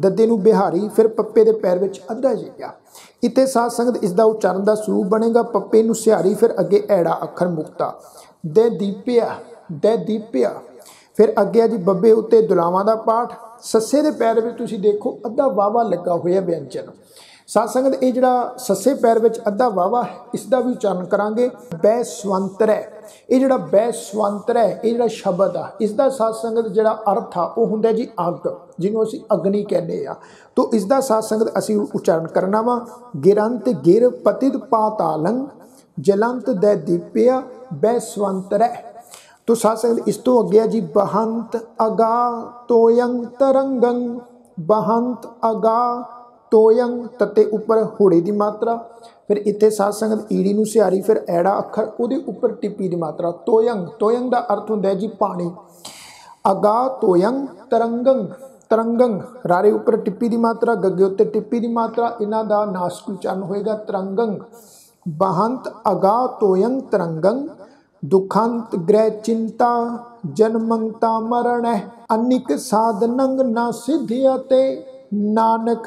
ਦੱਦੇ ਨੂੰ ਬਿਹਾਰੀ, ਫਿਰ ਪੱਪੇ ਦੇ ਪੈਰ ਵਿੱਚ ਅੱਧਾ ਜੀਆ। ਇੱਥੇ ਸਾਧ ਸੰਗਤ ਇਸ ਦਾ ਉਚਾਰਨ ਦਾ ਸਰੂਪ ਬਣੇਗਾ। ਪੱਪੇ ਨੂੰ ਸਿਹਾਰੀ, ਫਿਰ ਅੱਗੇ ਐੜਾ, ਅੱਖਰ ਮੁਕਤਾ। ਦੇ ਦੀਪਿਆ ਦੇ ਦੀਪਿਆ ਫਿਰ ਅੱਗੇ ਆ ਜੀ ਬੱਬੇ ਉੱਤੇ ਦੁਲਾਵਾਂ ਦਾ ਪਾਠ। ਸੱਸੇ ਦੇ ਪੈਰ ਵਿੱਚ ਤੁਸੀਂ ਦੇਖੋ, ਅੱਧਾ ਵਾਵਾ ਲੱਗਾ ਹੋਇਆ ਵਿਅੰਜਨ। ਸਾਧ ਸੰਗਤ, ਇਹ ਜਿਹੜਾ ਸੱਸੇ ਪੈਰ ਵਿੱਚ ਅੱਧਾ ਵਾਵਾ ਹੈ, ਇਸ ਦਾ ਵੀ ਉਚਾਰਨ ਕਰਾਂਗੇ। ਬੈ ਸਵੰਤਰੈ ਇਹ ਜਿਹੜਾ ਬੈ ਸਵੰਤਰੈ ਇਹ ਜਿਹੜਾ ਸ਼ਬਦ ਆ, ਇਸ ਦਾ ਸਾਧ ਸੰਗਤ ਜਿਹੜਾ ਅਰਥ ਆ, ਉਹ ਹੁੰਦਾ ਜੀ ਅੱਗ, ਜਿਹਨੂੰ ਅਸੀਂ ਅਗਨੀ ਕਹਿੰਦੇ ਆ। ਤੋਂ ਇਸ ਦਾ ਸਾਧ ਸੰਗਤ ਅਸੀਂ ਉਚਾਰਨ ਕਰਨਾ ਵਾ। ਗਿਰੰਤ ਗਿਰ ਪਤਿਤ ਪਾਤਾਲੰ, ਜਲੰਤ ਦੇ ਦੀਪਿਆ ਬੈ ਸਵੰਤਰੈ ਤੋ ਸਾਧ ਸੰਗਤ, ਇਸ ਤੋਂ ਅੱਗੇ ਆ ਜੀ ਬਹੰਤ ਅਗਾ ਤੋਯੰ ਤਰੰਗੰ, ਬਹੰਤ ਅਗਾ ਤੋਯੰ ਤਤੇ ਉੱਪਰ ਹੋੜੇ ਦੀ ਮਾਤਰਾ, ਫਿਰ ਇੱਥੇ ਸਾਧ ਸੰਗਤ ਈੜੀ ਨੂੰ ਸਿਆਰੀ, ਫਿਰ ਐੜਾ ਅੱਖਰ ਉਹਦੇ ਉੱਪਰ ਟਿੱਪੀ ਦੀ ਮਾਤਰਾ। ਤੋਯੰ ਤੋਯੰ ਦਾ ਅਰਥ ਹੁੰਦਾ ਹੈ ਜੀ ਪਾਣੀ। ਅਗਾ ਤੋਯੰ ਤਰੰਗੰ ਤਰੰਗੰ, ਰਾਰੇ ਉੱਪਰ ਟਿੱਪੀ ਦੀ ਮਾਤਰਾ, ਗੱਗੇ ਉੱਤੇ ਟਿੱਪੀ ਦੀ ਮਾਤਰਾ, ਇਹਨਾਂ ਦਾ ਨਾਸਕ ਉਚਾਰਨ ਹੋਏਗਾ ਤਰੰਗੰ। ਬਹੰਤ ਅਗਾ ਤੋਯੰ ਤਰੰਗੰ, ਦੁਖੰਤ ਗ੍ਰਹਿ ਚਿੰਤਾ, ਜਨਮੰਤਾ ਮਰਣੈ, ਅਨਿਕ ਸਾਧਨੰਗ ਨਾ ਸਿਧਿਅਤੇ ਨਾਨਕ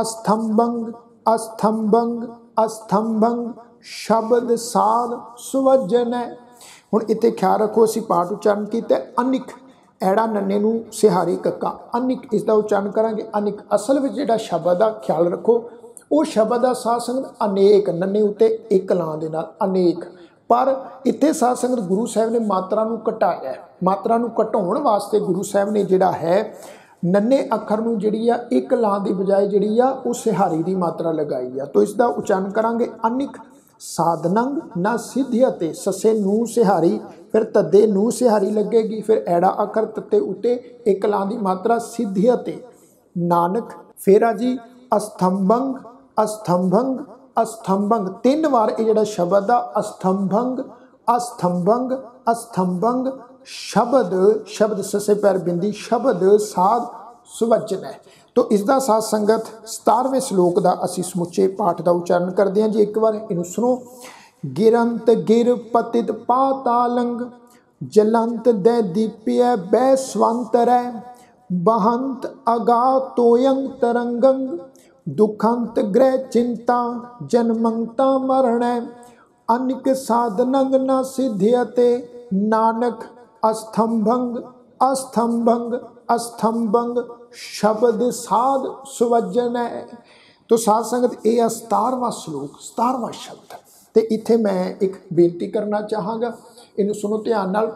ਅਸਥੰਭੰਗ ਅਸਥੰਭੰਗ ਅਸਥੰਭੰਗ ਸ਼ਬਦ ਸਾਧ ਸੁਵਜਨੈ ਹੁਣ ਇੱਥੇ ਖਿਆਲ ਰੱਖੋ, ਅਸੀਂ ਪਾਠ ਉਚਾਰਨ ਕੀਤਾ ਅਨਿਕ ਐੜਾ ਨੰਨੇ ਨੂੰ ਸਿਹਾਰੀ ਕੱਕਾ। ਅਨਿਕ ਇਸ ਦਾ ਉਚਾਰਨ ਕਰਾਂਗੇ। ਅਨਿਕ ਅਸਲ ਵਿੱਚ ਜਿਹੜਾ ਸ਼ਬਦ ਆ, ਖਿਆਲ ਰੱਖੋ, ਉਹ ਸ਼ਬਦ ਦਾ ਸਾਧ ਸੰਗਤ ਅਨੇਕ ਨੰਨੇ ਉੱਤੇ ਇੱਕ ਲਾਂ ਦੇ ਨਾਲ, ਅਨੇਕ। ਪਰ ਇੱਥੇ ਸਾਧ ਸੰਗਤ ਗੁਰੂ ਸਾਹਿਬ ਨੇ ਮਾਤਰਾ ਨੂੰ ਘਟਾਇਆ ਮਾਤਰਾ ਨੂੰ ਘਟਾਉਣ ਵਾਸਤੇ ਗੁਰੂ ਸਾਹਿਬ ਨੇ ਜਿਹੜਾ ਹੈ ਨੰਨੇ ਅੱਖਰ ਨੂੰ ਜਿਹੜੀ ਆ, ਇੱਕ ਲਾਂ ਦੀ ਬਜਾਏ ਜਿਹੜੀ ਆ, ਉਹ ਸਿਹਾਰੀ ਦੀ ਮਾਤਰਾ ਲਗਾਈ ਆ। ਤੋਂ ਇਸ ਦਾ ਉਚਾਰਨ ਕਰਾਂਗੇ। ਅਨਿਕ ਸਾਧਨੰਗ ਨਾ ਸਿਧਿਅਤੇ ਸਸੇ ਨੂੰ ਸਿਹਾਰੀ, ਫਿਰ ਤੱਦੇ ਨੂੰ ਸਿਹਾਰੀ ਲੱਗੇਗੀ, ਫਿਰ ਐੜਾ ਅੱਖਰ ਤੱਤੇ ਉੱਤੇ ਇੱਕ ਲਾਂ ਦੀ ਮਾਤਰਾ ਸਿਧਿਅਤੇ ਨਾਨਕ, ਫਿਰ ਆ ਜੀ, ਅਸਥੰਭੰਗ ਅਸਥੰਭੰਗ ਅਸਥੰਭੰਗ। ਤਿੰਨ ਵਾਰ ਇਹ ਜਿਹੜਾ ਸ਼ਬਦ ਆ, ਅਸਥੰਭੰਗ ਅਸਥੰਭੰਗ ਅਸਥੰਭੰਗ ਸ਼ਬਦ ਸ਼ਬਦ ਸਸੇ ਪੈਰ ਬਿੰਦੀ, ਸ਼ਬਦ ਸਾਧ ਸੁਵਚਨ ਹੈ। ਤੋ ਇਸ ਦਾ ਸਾਧ ਸੰਗਤ 17ਵੇਂ ਸ਼ਲੋਕ ਦਾ ਅਸੀਂ ਸਮੁੱਚੇ ਪਾਠ ਦਾ ਉਚਾਰਨ ਕਰਦੇ ਹਾਂ। ਜੀ ਇੱਕ ਵਾਰ ਇਹਨੂੰ ਸੁਣੋ। ਗਿਰੰਤ ਗਿਰ ਪਤਿਤ ਪਾਤਾਲੰਗ ਜਲੰਤ ਦੇ ਦੀਪਿਆ ਬੈਸਵੰਤਰੈ ਬਹੰਤ ਅਗਾ ਤੋਯੰ ਤਰੰਗੰ ਦੁਖੰਤ ਗ੍ਰਹਿ ਚਿੰਤਾ ਜਨਮੰਤਾ ਮਰਣੈ, ਅਨਿਕ ਸਾਧਨੰਗ ਨ ਸਿਧਿਅਤੇ, ਨਾਨਕ ਅਸਥੰਭੰਗ ਅਸਥੰਭੰਗ ਅਸਥੰਭੰਗ ਸ਼ਬਦ ਸਾਧ ਸੁਵਜਨ। ਹੈ ਤੋ ਸਾਧ ਸੰਗਤ, ਇਹ ਆ 17ਵਾਂ ਸ਼ਲੋਕ 17ਵਾਂ ਸ਼ਬਦ। ਤੇ ਇੱਥੇ ਮੈਂ ਇੱਕ ਬੇਨਤੀ ਕਰਨਾ ਚਾਹਾਂਗਾ, ਇਹਨੂੰ ਸੁਣੋ ਧਿਆਨ ਨਾਲ।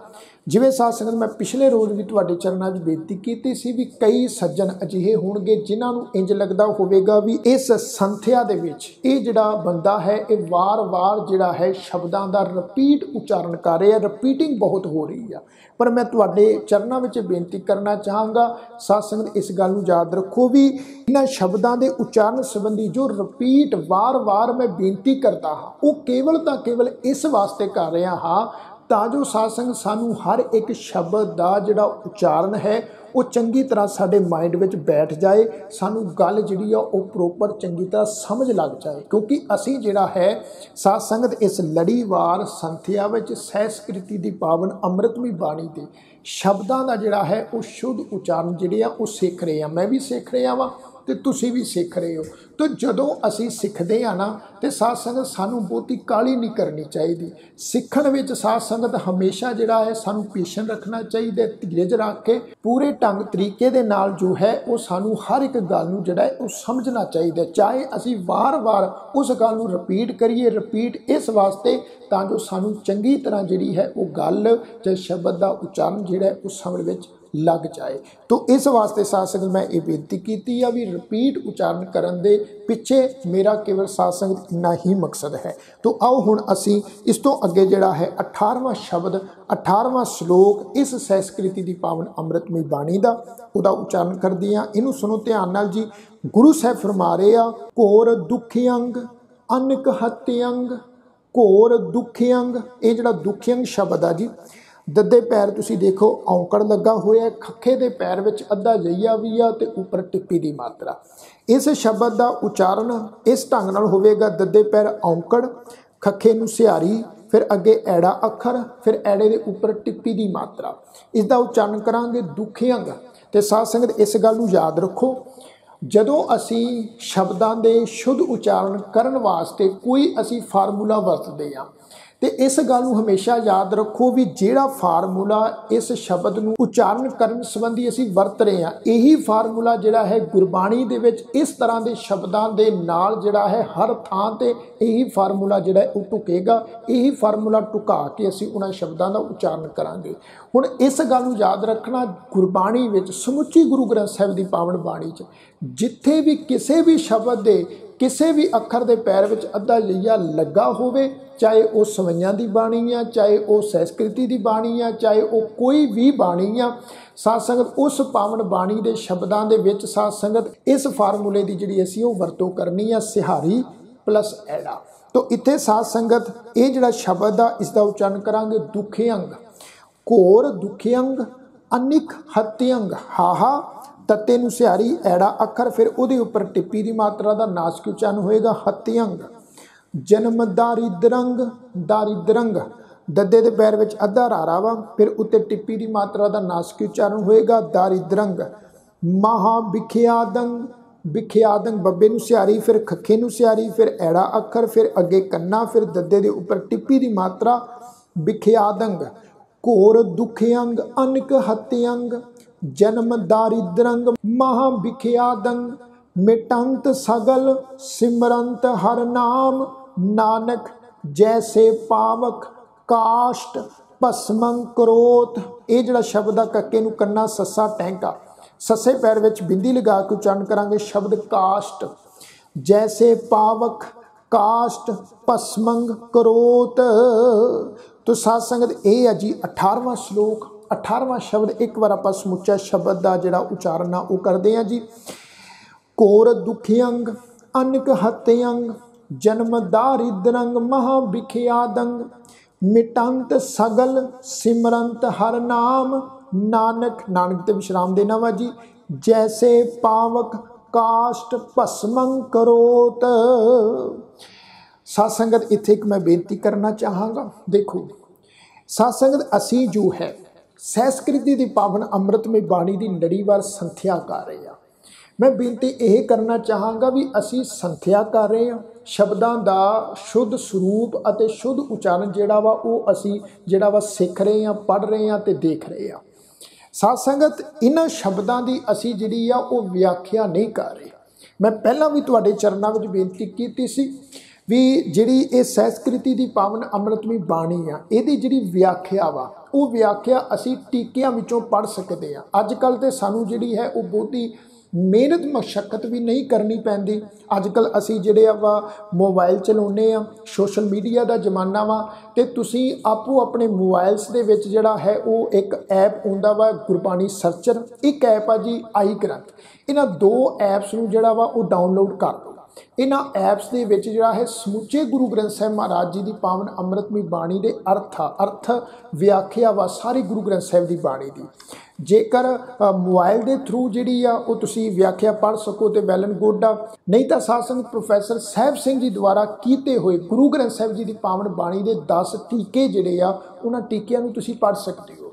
ਜਿਵੇਂ ਸਾਧ ਸੰਗਤ, ਮੈਂ ਪਿਛਲੇ ਰੋਜ਼ ਵੀ ਤੁਹਾਡੇ ਚਰਨਾਂ 'ਚ ਬੇਨਤੀ ਕੀਤੀ ਸੀ ਵੀ ਕਈ ਸੱਜਣ ਅਜਿਹੇ ਹੋਣਗੇ ਜਿਨ੍ਹਾਂ ਨੂੰ ਇੰਜ ਲੱਗਦਾ ਹੋਵੇਗਾ ਵੀ ਇਸ ਸੰਥਿਆ ਦੇ ਵਿੱਚ ਇਹ ਜਿਹੜਾ ਬੰਦਾ ਹੈ, ਇਹ ਵਾਰ-ਵਾਰ ਜਿਹੜਾ ਹੈ, ਸ਼ਬਦਾਂ ਦਾ ਰਿਪੀਟ ਉਚਾਰਨ ਕਰ ਰਿਹਾ ਰਿਪੀਟਿੰਗ ਬਹੁਤ ਹੋ ਰਹੀ ਆ। ਪਰ ਮੈਂ ਤੁਹਾਡੇ ਚਰਨਾਂ ਵਿੱਚ ਬੇਨਤੀ ਕਰਨਾ ਚਾਹਾਂਗਾ। ਸਾਧ ਸੰਗਤ, ਇਸ ਗੱਲ ਨੂੰ ਯਾਦ ਰੱਖੋ ਵੀ ਇਹਨਾਂ ਸ਼ਬਦਾਂ ਦੇ ਉਚਾਰਨ ਸੰਬੰਧੀ ਜੋ ਰਿਪੀਟ ਵਾਰ-ਵਾਰ ਮੈਂ ਬੇਨਤੀ ਕਰਦਾ ਹਾਂ, ਉਹ ਕੇਵਲ ਤਾਂ ਕੇਵਲ ਇਸ ਵਾਸਤੇ ਕਰ ਰਿਹਾ ਹਾਂ ਤਾਂ ਜੋ ਸਾਧ ਸੰਗਤ ਸਾਨੂੰ ਹਰ ਇੱਕ ਸ਼ਬਦ ਦਾ ਜਿਹੜਾ ਉਚਾਰਨ ਹੈ ਉਹ ਚੰਗੀ ਤਰ੍ਹਾਂ ਸਾਡੇ ਮਾਈਂਡ ਵਿੱਚ ਬੈਠ ਜਾਏ, ਸਾਨੂੰ ਗੱਲ ਜਿਹੜੀ ਆ ਉਹ ਪ੍ਰੋਪਰ ਚੰਗੀ ਤਰ੍ਹਾਂ ਸਮਝ ਲੱਗ ਜਾਏ। ਕਿਉਂਕਿ ਅਸੀਂ ਜਿਹੜਾ ਹੈ, ਸਾਧ ਸੰਗਤ ਇਸ ਲੜੀਵਾਰ ਸੰਥਿਆ ਵਿੱਚ ਸਹਿਸਕ੍ਰਿਤੀ ਦੀ ਪਾਵਨ ਅੰਮ੍ਰਿਤਮਈ ਬਾਣੀ ਦੇ ਸ਼ਬਦਾਂ ਦਾ ਜਿਹੜਾ ਹੈ, ਉਹ ਸ਼ੁੱਧ ਉਚਾਰਨ ਜਿਹੜੇ ਆ, ਉਹ ਸਿੱਖ ਰਹੇ ਆ। ਮੈਂ ਵੀ ਸਿੱਖ ਰਿਹਾ ਵਾਂ। ਤੇ ਤੁਸੀਂ ਵੀ ਸਿੱਖ ਰਹੇ ਹੋ। ਤਾਂ ਜਦੋਂ ਅਸੀਂ ਸਿੱਖਦੇ ਆ ਨਾ, ਤੇ ਸਾਧ ਸੰਗਤ ਸਾਨੂੰ ਬਹੁਤੀ ਕਾਲੀ ਨਹੀਂ ਕਰਨੀ ਚਾਹੀਦੀ। ਸਿੱਖਣ ਵਿੱਚ ਸਾਧ ਸੰਗਤ ਹਮੇਸ਼ਾ ਜਿਹੜਾ ਹੈ, ਸਾਨੂੰ ਪੇਸ਼ੈਂਟ ਰੱਖਣਾ ਚਾਹੀਦਾ ਧੀਰਜ ਰੱਖ ਕੇ, ਪੂਰੇ ਢੰਗ ਤਰੀਕੇ ਦੇ ਨਾਲ ਜੋ ਹੈ, ਉਹ ਸਾਨੂੰ ਹਰ ਇੱਕ ਗੱਲ ਨੂੰ ਜਿਹੜਾ ਉਹ ਸਮਝਣਾ ਚਾਹੀਦਾ ਚਾਹੇ ਅਸੀਂ ਵਾਰ-ਵਾਰ ਉਸ ਗੱਲ ਨੂੰ ਰਿਪੀਟ ਕਰੀਏ ਰਿਪੀਟ ਇਸ ਵਾਸਤੇ ਤਾਂ ਜੋ ਸਾਨੂੰ ਚੰਗੀ ਤਰ੍ਹਾਂ ਜਿਹੜੀ ਹੈ, ਉਹ ਗੱਲ ਜਾਂ ਸ਼ਬਦ ਦਾ ਉਚਾਰਨ ਜਿਹੜਾ ਉਹ ਸਮਝ ਵਿੱਚ ਲੱਗ ਜਾਏ। ਤੋਂ ਇਸ ਵਾਸਤੇ ਸਾਧ ਸੰਗਤ ਮੈਂ ਇਹ ਬੇਨਤੀ ਕੀਤੀ ਆ ਵੀ ਰਿਪੀਟ ਉਚਾਰਨ ਕਰਨ ਦੇ ਪਿੱਛੇ ਮੇਰਾ ਕੇਵਲ ਸਾਧ ਸੰਗਤ ਇੰਨਾ ਹੀ ਮਕਸਦ ਹੈ। ਤੋਂ ਆਓ ਹੁਣ ਅਸੀਂ ਇਸ ਤੋਂ ਅੱਗੇ ਜਿਹੜਾ ਹੈ 18ਵਾਂ ਸ਼ਬਦ 18ਵਾਂ ਸ਼ਲੋਕ ਇਸ ਸੰਸਕ੍ਰਿਤੀ ਦੀ ਪਾਵਨ ਅੰਮ੍ਰਿਤਮਈ ਬਾਣੀ ਦਾ, ਉਹਦਾ ਉਚਾਰਨ ਕਰਦੀ ਆ ਇਹਨੂੰ ਸੁਣੋ ਧਿਆਨ ਨਾਲ ਜੀ। ਗੁਰੂ ਸਾਹਿਬ ਫਰਮਾ ਰਹੇ ਆ, ਘੋਰ ਦੁਖਿਅੰਗ ਅਨਕ ਹਤਿਅੰਗ ਘੋਰ ਦੁਖਿਅੰਗ ਇਹ ਜਿਹੜਾ ਦੁਖਿਅੰਗ ਸ਼ਬਦ ਆ ਜੀ ਦੱਦੇ ਪੈਰ ਤੁਸੀਂ ਦੇਖੋ ਔਂਕੜ ਲੱਗਾ ਹੋਇਆ ਖੱਖੇ ਦੇ ਪੈਰ ਵਿੱਚ ਅੱਧਾ ਜਈਆ ਵੀ ਆ ਤੇ ਉੱਪਰ ਟਿੱਪੀ ਦੀ ਮਾਤਰਾ। ਇਸ ਸ਼ਬਦ ਦਾ ਉਚਾਰਨ ਇਸ ਢੰਗ ਨਾਲ ਹੋਵੇਗਾ, ਦੱਦੇ ਪੈਰ ਔਂਕੜ, ਖੱਖੇ ਨੂੰ ਸਿਹਾਰੀ, ਫਿਰ ਅੱਗੇ ਐੜਾ ਅੱਖਰ, ਫਿਰ ਐੜੇ ਦੇ ਉੱਪਰ ਟਿੱਪੀ ਦੀ ਮਾਤਰਾ। ਇਸ ਦਾ ਉਚਾਰਨ ਕਰਾਂਗੇ ਦੁਖਿਅੰਗ ਤੇ ਸਾਧ ਸੰਗਤ, ਇਸ ਗੱਲ ਨੂੰ ਯਾਦ ਰੱਖੋ, ਜਦੋਂ ਅਸੀਂ ਸ਼ਬਦਾਂ ਦੇ ਸ਼ੁੱਧ ਉਚਾਰਨ ਕਰਨ ਵਾਸਤੇ ਕੋਈ ਅਸੀਂ ਫਾਰਮੂਲਾ ਵਰਤਦੇ ਹਾਂ ਤੇ ਇਸ ਗੱਲ ਨੂੰ ਹਮੇਸ਼ਾ ਯਾਦ ਰੱਖੋ ਵੀ ਜਿਹੜਾ ਫਾਰਮੂਲਾ ਇਸ ਸ਼ਬਦ ਨੂੰ ਉਚਾਰਨ ਕਰਨ ਸੰਬੰਧੀ ਅਸੀਂ ਵਰਤ ਰਹੇ ਹਾਂ, ਇਹੀ ਫਾਰਮੂਲਾ ਜਿਹੜਾ ਹੈ ਗੁਰਬਾਣੀ ਦੇ ਵਿੱਚ ਇਸ ਤਰ੍ਹਾਂ ਦੇ ਸ਼ਬਦਾਂ ਦੇ ਨਾਲ ਜਿਹੜਾ ਹੈ ਹਰ ਥਾਂ ਤੇ ਇਹੀ ਫਾਰਮੂਲਾ ਜਿਹੜਾ ਉਹ ਟੁਕੇਗਾ ਇਹੀ ਫਾਰਮੂਲਾ ਟੁਕਾ ਕੇ ਅਸੀਂ ਉਹਨਾਂ ਸ਼ਬਦਾਂ ਦਾ ਉਚਾਰਨ ਕਰਾਂਗੇ। ਹੁਣ ਇਸ ਗੱਲ ਨੂੰ ਯਾਦ ਰੱਖਣਾ ਗੁਰਬਾਣੀ ਵਿੱਚ ਸਮੁੱਚੀ ਗੁਰੂ ਗ੍ਰੰਥ ਸਾਹਿਬ ਦੀ ਪਾਵਨ ਬਾਣੀ 'ਚ, ਜਿੱਥੇ ਵੀ ਕਿਸੇ ਵੀ ਸ਼ਬਦ ਦੇ ਕਿਸੇ ਵੀ ਅੱਖਰ ਦੇ ਪੈਰ ਵਿੱਚ ਅੱਧਾ ਲਈਆ ਲੱਗਾ ਹੋਵੇ, ਚਾਹੇ ਉਹ ਸਵਈਆਂ ਦੀ ਬਾਣੀ ਆ, ਚਾਹੇ ਉਹ ਸੰਸਕ੍ਰਿਤੀ ਦੀ ਬਾਣੀ ਆ, ਚਾਹੇ ਉਹ ਕੋਈ ਵੀ ਬਾਣੀ ਆ, ਸਾਧ ਸੰਗਤ ਉਸ ਪਾਵਨ ਬਾਣੀ ਦੇ ਸ਼ਬਦਾਂ ਦੇ ਵਿੱਚ ਸਾਧ ਸੰਗਤ ਇਸ ਫਾਰਮੂਲੇ ਦੀ ਜਿਹੜੀ ਅਸੀਂ ਉਹ ਵਰਤੋਂ ਕਰਨੀ ਆ, ਸਿਹਾਰੀ ਪਲੱਸ ਐੜਾ। ਤੋਂ ਇੱਥੇ ਸਾਧ ਸੰਗਤ ਇਹ ਜਿਹੜਾ ਸ਼ਬਦ ਆ ਇਸ ਦਾ ਉਚਾਰਨ ਕਰਾਂਗੇ ਦੁਖਿਅੰਗ ਘੋਰ ਦੁਖਿਅੰਗ ਅਨਿਕ ਹਤਿਅੰਗ ਹਾਹਾ ਤੱਤੇ ਨੂੰ ਸਿਹਾਰੀ ਐੜਾ ਅੱਖਰ, ਫਿਰ ਉਹਦੇ ਉੱਪਰ ਟਿੱਪੀ ਦੀ ਮਾਤਰਾ ਦਾ ਨਾਸਕ ਉਚਾਰਨ ਹੋਏਗਾ? ਹਤਿਅੰਗ ਜਨਮ ਦਾਰਿਦਰੰਗ ਦਾਰਿਦਰੰਗ। ਦੱਦੇ ਦੇ ਪੈਰ ਵਿੱਚ ਅੱਧਾ ਰਾਰਾ ਵਾ, ਫਿਰ ਉੱਤੇ ਟਿੱਪੀ ਦੀ ਮਾਤਰਾ ਦਾ ਨਾਸਕ ਉਚਾਰਨ ਹੋਏਗਾ? ਦਾਰਿਦਰੰਗ। ਮਹਾ ਵਿਖਿਆਦੰਗ ਵਿਖਿਆਦੰਗ ਬੱਬੇ ਨੂੰ ਸਿਆਰੀ ਫਿਰ ਖੱਖੇ ਨੂੰ ਸਿਆਰੀ ਫਿਰ ਐੜਾ ਅੱਖਰ, ਫਿਰ ਅੱਗੇ ਕੰਨਾ, ਫਿਰ ਦੱਦੇ ਦੇ ਉੱਪਰ ਟਿੱਪੀ ਦੀ ਮਾਤਰਾ ਵਿਖਿਆਦੰਗ ਘੋਰ ਦੁਖਯੰਗ ਅਨਕ ਹਤਿਅੰਗ ਜਨਮ ਦਾਰਿਦਰੰਗ ਮਹਾ ਵਿਖਿਆਦੰਗ ਮਿਟੰਤ ਸਗਲ ਸਿਮਰੰਤ ਹਰ ਨਾਮ। ਨਾਨਕ ਜੈਸੇ ਪਾਵਕ ਕਾਸ਼ਟ ਭਸਮੰ ਕਰੋਤ। ਇਹ ਜਿਹੜਾ ਸ਼ਬਦ ਆ, ਕੱਕੇ ਨੂੰ ਕੰਨਾ ਸੱਸਾ ਟੈਂਕਾ। ਸੱਸੇ ਪੈਰ ਵਿੱਚ ਬਿੰਦੀ ਲਗਾ ਕੇ ਉਚਾਰਨ ਕਰਾਂਗੇ ਸ਼ਬਦ ਕਾਸ਼ਟ। ਜੈਸੇ ਪਾਵਕ ਕਾਸ਼ਟ ਭਸਮੰਗ ਕਰੋਤ। ਤੋ ਸਾਧ ਸੰਗਤ, ਇਹ ਹੈ ਜੀ 18ਵਾਂ ਸ਼ਲੋਕ। 18ਵਾਂ ਸ਼ਬਦ, ਇੱਕ ਵਾਰ ਆਪਾਂ ਸਮੁੱਚਾ ਸ਼ਬਦ ਦਾ ਜਿਹੜਾ ਉਚਾਰਨ ਆ, ਉਹ ਕਰਦੇ ਆ ਜੀ। ਕੋਰ ਦੁਖਿਅੰਗ ਅਨਕ ਹਤਿਅੰਗ ਜਨਮ ਦਾਰਿਦਰੰਗ ਮਹਾ ਵਿਖਿਆਦੰਗ ਮਿਟੰਤ ਸਗਲ, ਸਿਮਰੰਤ ਹਰ ਨਾਮ, ਨਾਨਕ ਨਾਨਕ ਤੇ ਵਿਸ਼ਰਾਮ ਦੇਣਾ ਵਾ ਜੀ। ਜੈਸੇ ਪਾਵਕ ਕਾਸ਼ਟ ਭਸਮੰ ਕਰੋਤ। ਸਾਧ ਸੰਗਤ, ਇੱਥੇ ਇੱਕ ਮੈਂ ਬੇਨਤੀ ਕਰਨਾ ਚਾਹਾਂਗਾ। ਦੇਖੋ, ਸਾਧ ਸੰਗਤ, ਅਸੀਂ ਜੋ ਹੈ ਸੰਸਕ੍ਰਿਤੀ ਦੀ ਪਾਵਨ ਅੰਮ੍ਰਿਤਮਈ ਬਾਣੀ ਦੀ ਲੜੀਵਾਰ ਸੰਥਿਆ ਕਰ ਰਹੇ ਆ ਮੈਂ ਬੇਨਤੀ ਇਹ ਕਰਨਾ ਚਾਹਾਂਗਾ ਵੀ ਅਸੀਂ ਸੰਥਿਆ ਕਰ ਰਹੇ ਹਾਂ। ਸ਼ਬਦਾਂ ਦਾ ਸ਼ੁੱਧ ਸਰੂਪ ਅਤੇ ਸ਼ੁੱਧ ਉਚਾਰਨ ਜਿਹੜਾ ਵਾ ਉਹ ਅਸੀਂ ਜਿਹੜਾ ਵਾ ਸਿੱਖ ਰਹੇ ਹਾਂ, ਪੜ੍ਹ ਰਹੇ ਹਾਂ ਤੇ ਦੇਖ ਰਹੇ ਹਾਂ। ਸਾਧ ਸੰਗਤ, ਇਹਨਾਂ ਸ਼ਬਦਾਂ ਦੀ ਅਸੀਂ ਜਿਹੜੀ ਆ ਉਹ ਵਿਆਖਿਆ ਨਹੀਂ ਕਰ ਰਹੇ। ਮੈਂ ਪਹਿਲਾਂ ਵੀ ਤੁਹਾਡੇ ਚਰਨਾਂ ਵਿੱਚ ਬੇਨਤੀ ਕੀਤੀ ਸੀ ਵੀ ਜਿਹੜੀ ਇਹ ਸੰਸਕ੍ਰਿਤੀ ਦੀ ਪਾਵਨ ਅੰਮ੍ਰਿਤਮਈ ਬਾਣੀ ਆ, ਇਹਦੀ ਜਿਹੜੀ ਵਿਆਖਿਆ ਵਾ, ਉਹ ਵਿਆਖਿਆ ਅਸੀਂ ਟੀਕਿਆਂ ਵਿੱਚੋਂ ਪੜ੍ਹ ਸਕਦੇ ਆ। ਅੱਜ ਕੱਲ ਤੇ ਸਾਨੂੰ ਜਿਹੜੀ ਹੈ, ਉਹ ਬਹੁਤੀ ਮਿਹਨਤ ਮਸ਼ੱਕਤ ਵੀ ਨਹੀਂ ਕਰਨੀ ਪੈਂਦੀ। ਅੱਜ ਕੱਲ ਅਸੀਂ ਜਿਹੜੇ ਆ ਵਾ, ਮੋਬਾਈਲ ਚਲਾਉਨੇ ਆ, ਸੋਸ਼ਲ ਮੀਡੀਆ ਦਾ ਜ਼ਮਾਨਾ ਵਾ, ਤੇ ਤੁਸੀਂ ਆਪੋ ਆਪਣੇ ਮੋਬਾਈਲਸ ਦੇ ਵਿੱਚ ਜਿਹੜਾ ਹੈ, ਉਹ ਇੱਕ ਐਪ ਹੁੰਦਾ ਵਾ, ਗੁਰਬਾਣੀ ਸਰਚਰ। ਇੱਕ ਐਪ ਆ ਜੀ ਆਈ ਗ੍ਰੰਥ। ਇਹਨਾਂ ਦੋ ਐਪਸ ਨੂੰ ਜਿਹੜਾ ਵਾ, ਉਹ ਡਾਊਨਲੋਡ ਕਰ ਇਹਨਾਂ ਐਪਸ ਦੇ ਵਿੱਚ ਜਿਹੜਾ ਹੈ ਸਮੁੱਚੇ ਗੁਰੂ ਗ੍ਰੰਥ ਸਾਹਿਬ ਮਹਾਰਾਜ ਜੀ ਦੀ ਪਾਵਨ ਅੰਮ੍ਰਿਤਮਈ ਬਾਣੀ ਦੇ ਅਰਥ ਆ, ਅਰਥ ਵਿਆਖਿਆ ਵਾ ਸਾਰੀ ਗੁਰੂ ਗ੍ਰੰਥ ਸਾਹਿਬ ਦੀ ਬਾਣੀ ਦੀ। ਜੇਕਰ ਮੋਬਾਈਲ ਦੇ ਥਰੂ ਜਿਹੜੀ ਆ, ਉਹ ਤੁਸੀਂ ਵਿਆਖਿਆ ਪੜ੍ਹ ਸਕੋ ਤੇ ਵੈਲ ਐਂਡ ਗੁੱਡ ਆ। ਨਹੀਂ ਤਾਂ ਸਾਧ ਪ੍ਰੋਫੈਸਰ ਸਾਹਿਬ ਸਿੰਘ ਜੀ ਦੁਆਰਾ ਕੀਤੇ ਹੋਏ ਗੁਰੂ ਗ੍ਰੰਥ ਸਾਹਿਬ ਜੀ ਦੀ ਪਾਵਨ ਬਾਣੀ ਦੇ 10 ਟੀਕੇ ਜਿਹੜੇ ਆ, ਉਹਨਾਂ ਟੀਕਿਆਂ ਨੂੰ ਤੁਸੀਂ ਪੜ੍ਹ ਸਕਦੇ ਹੋ।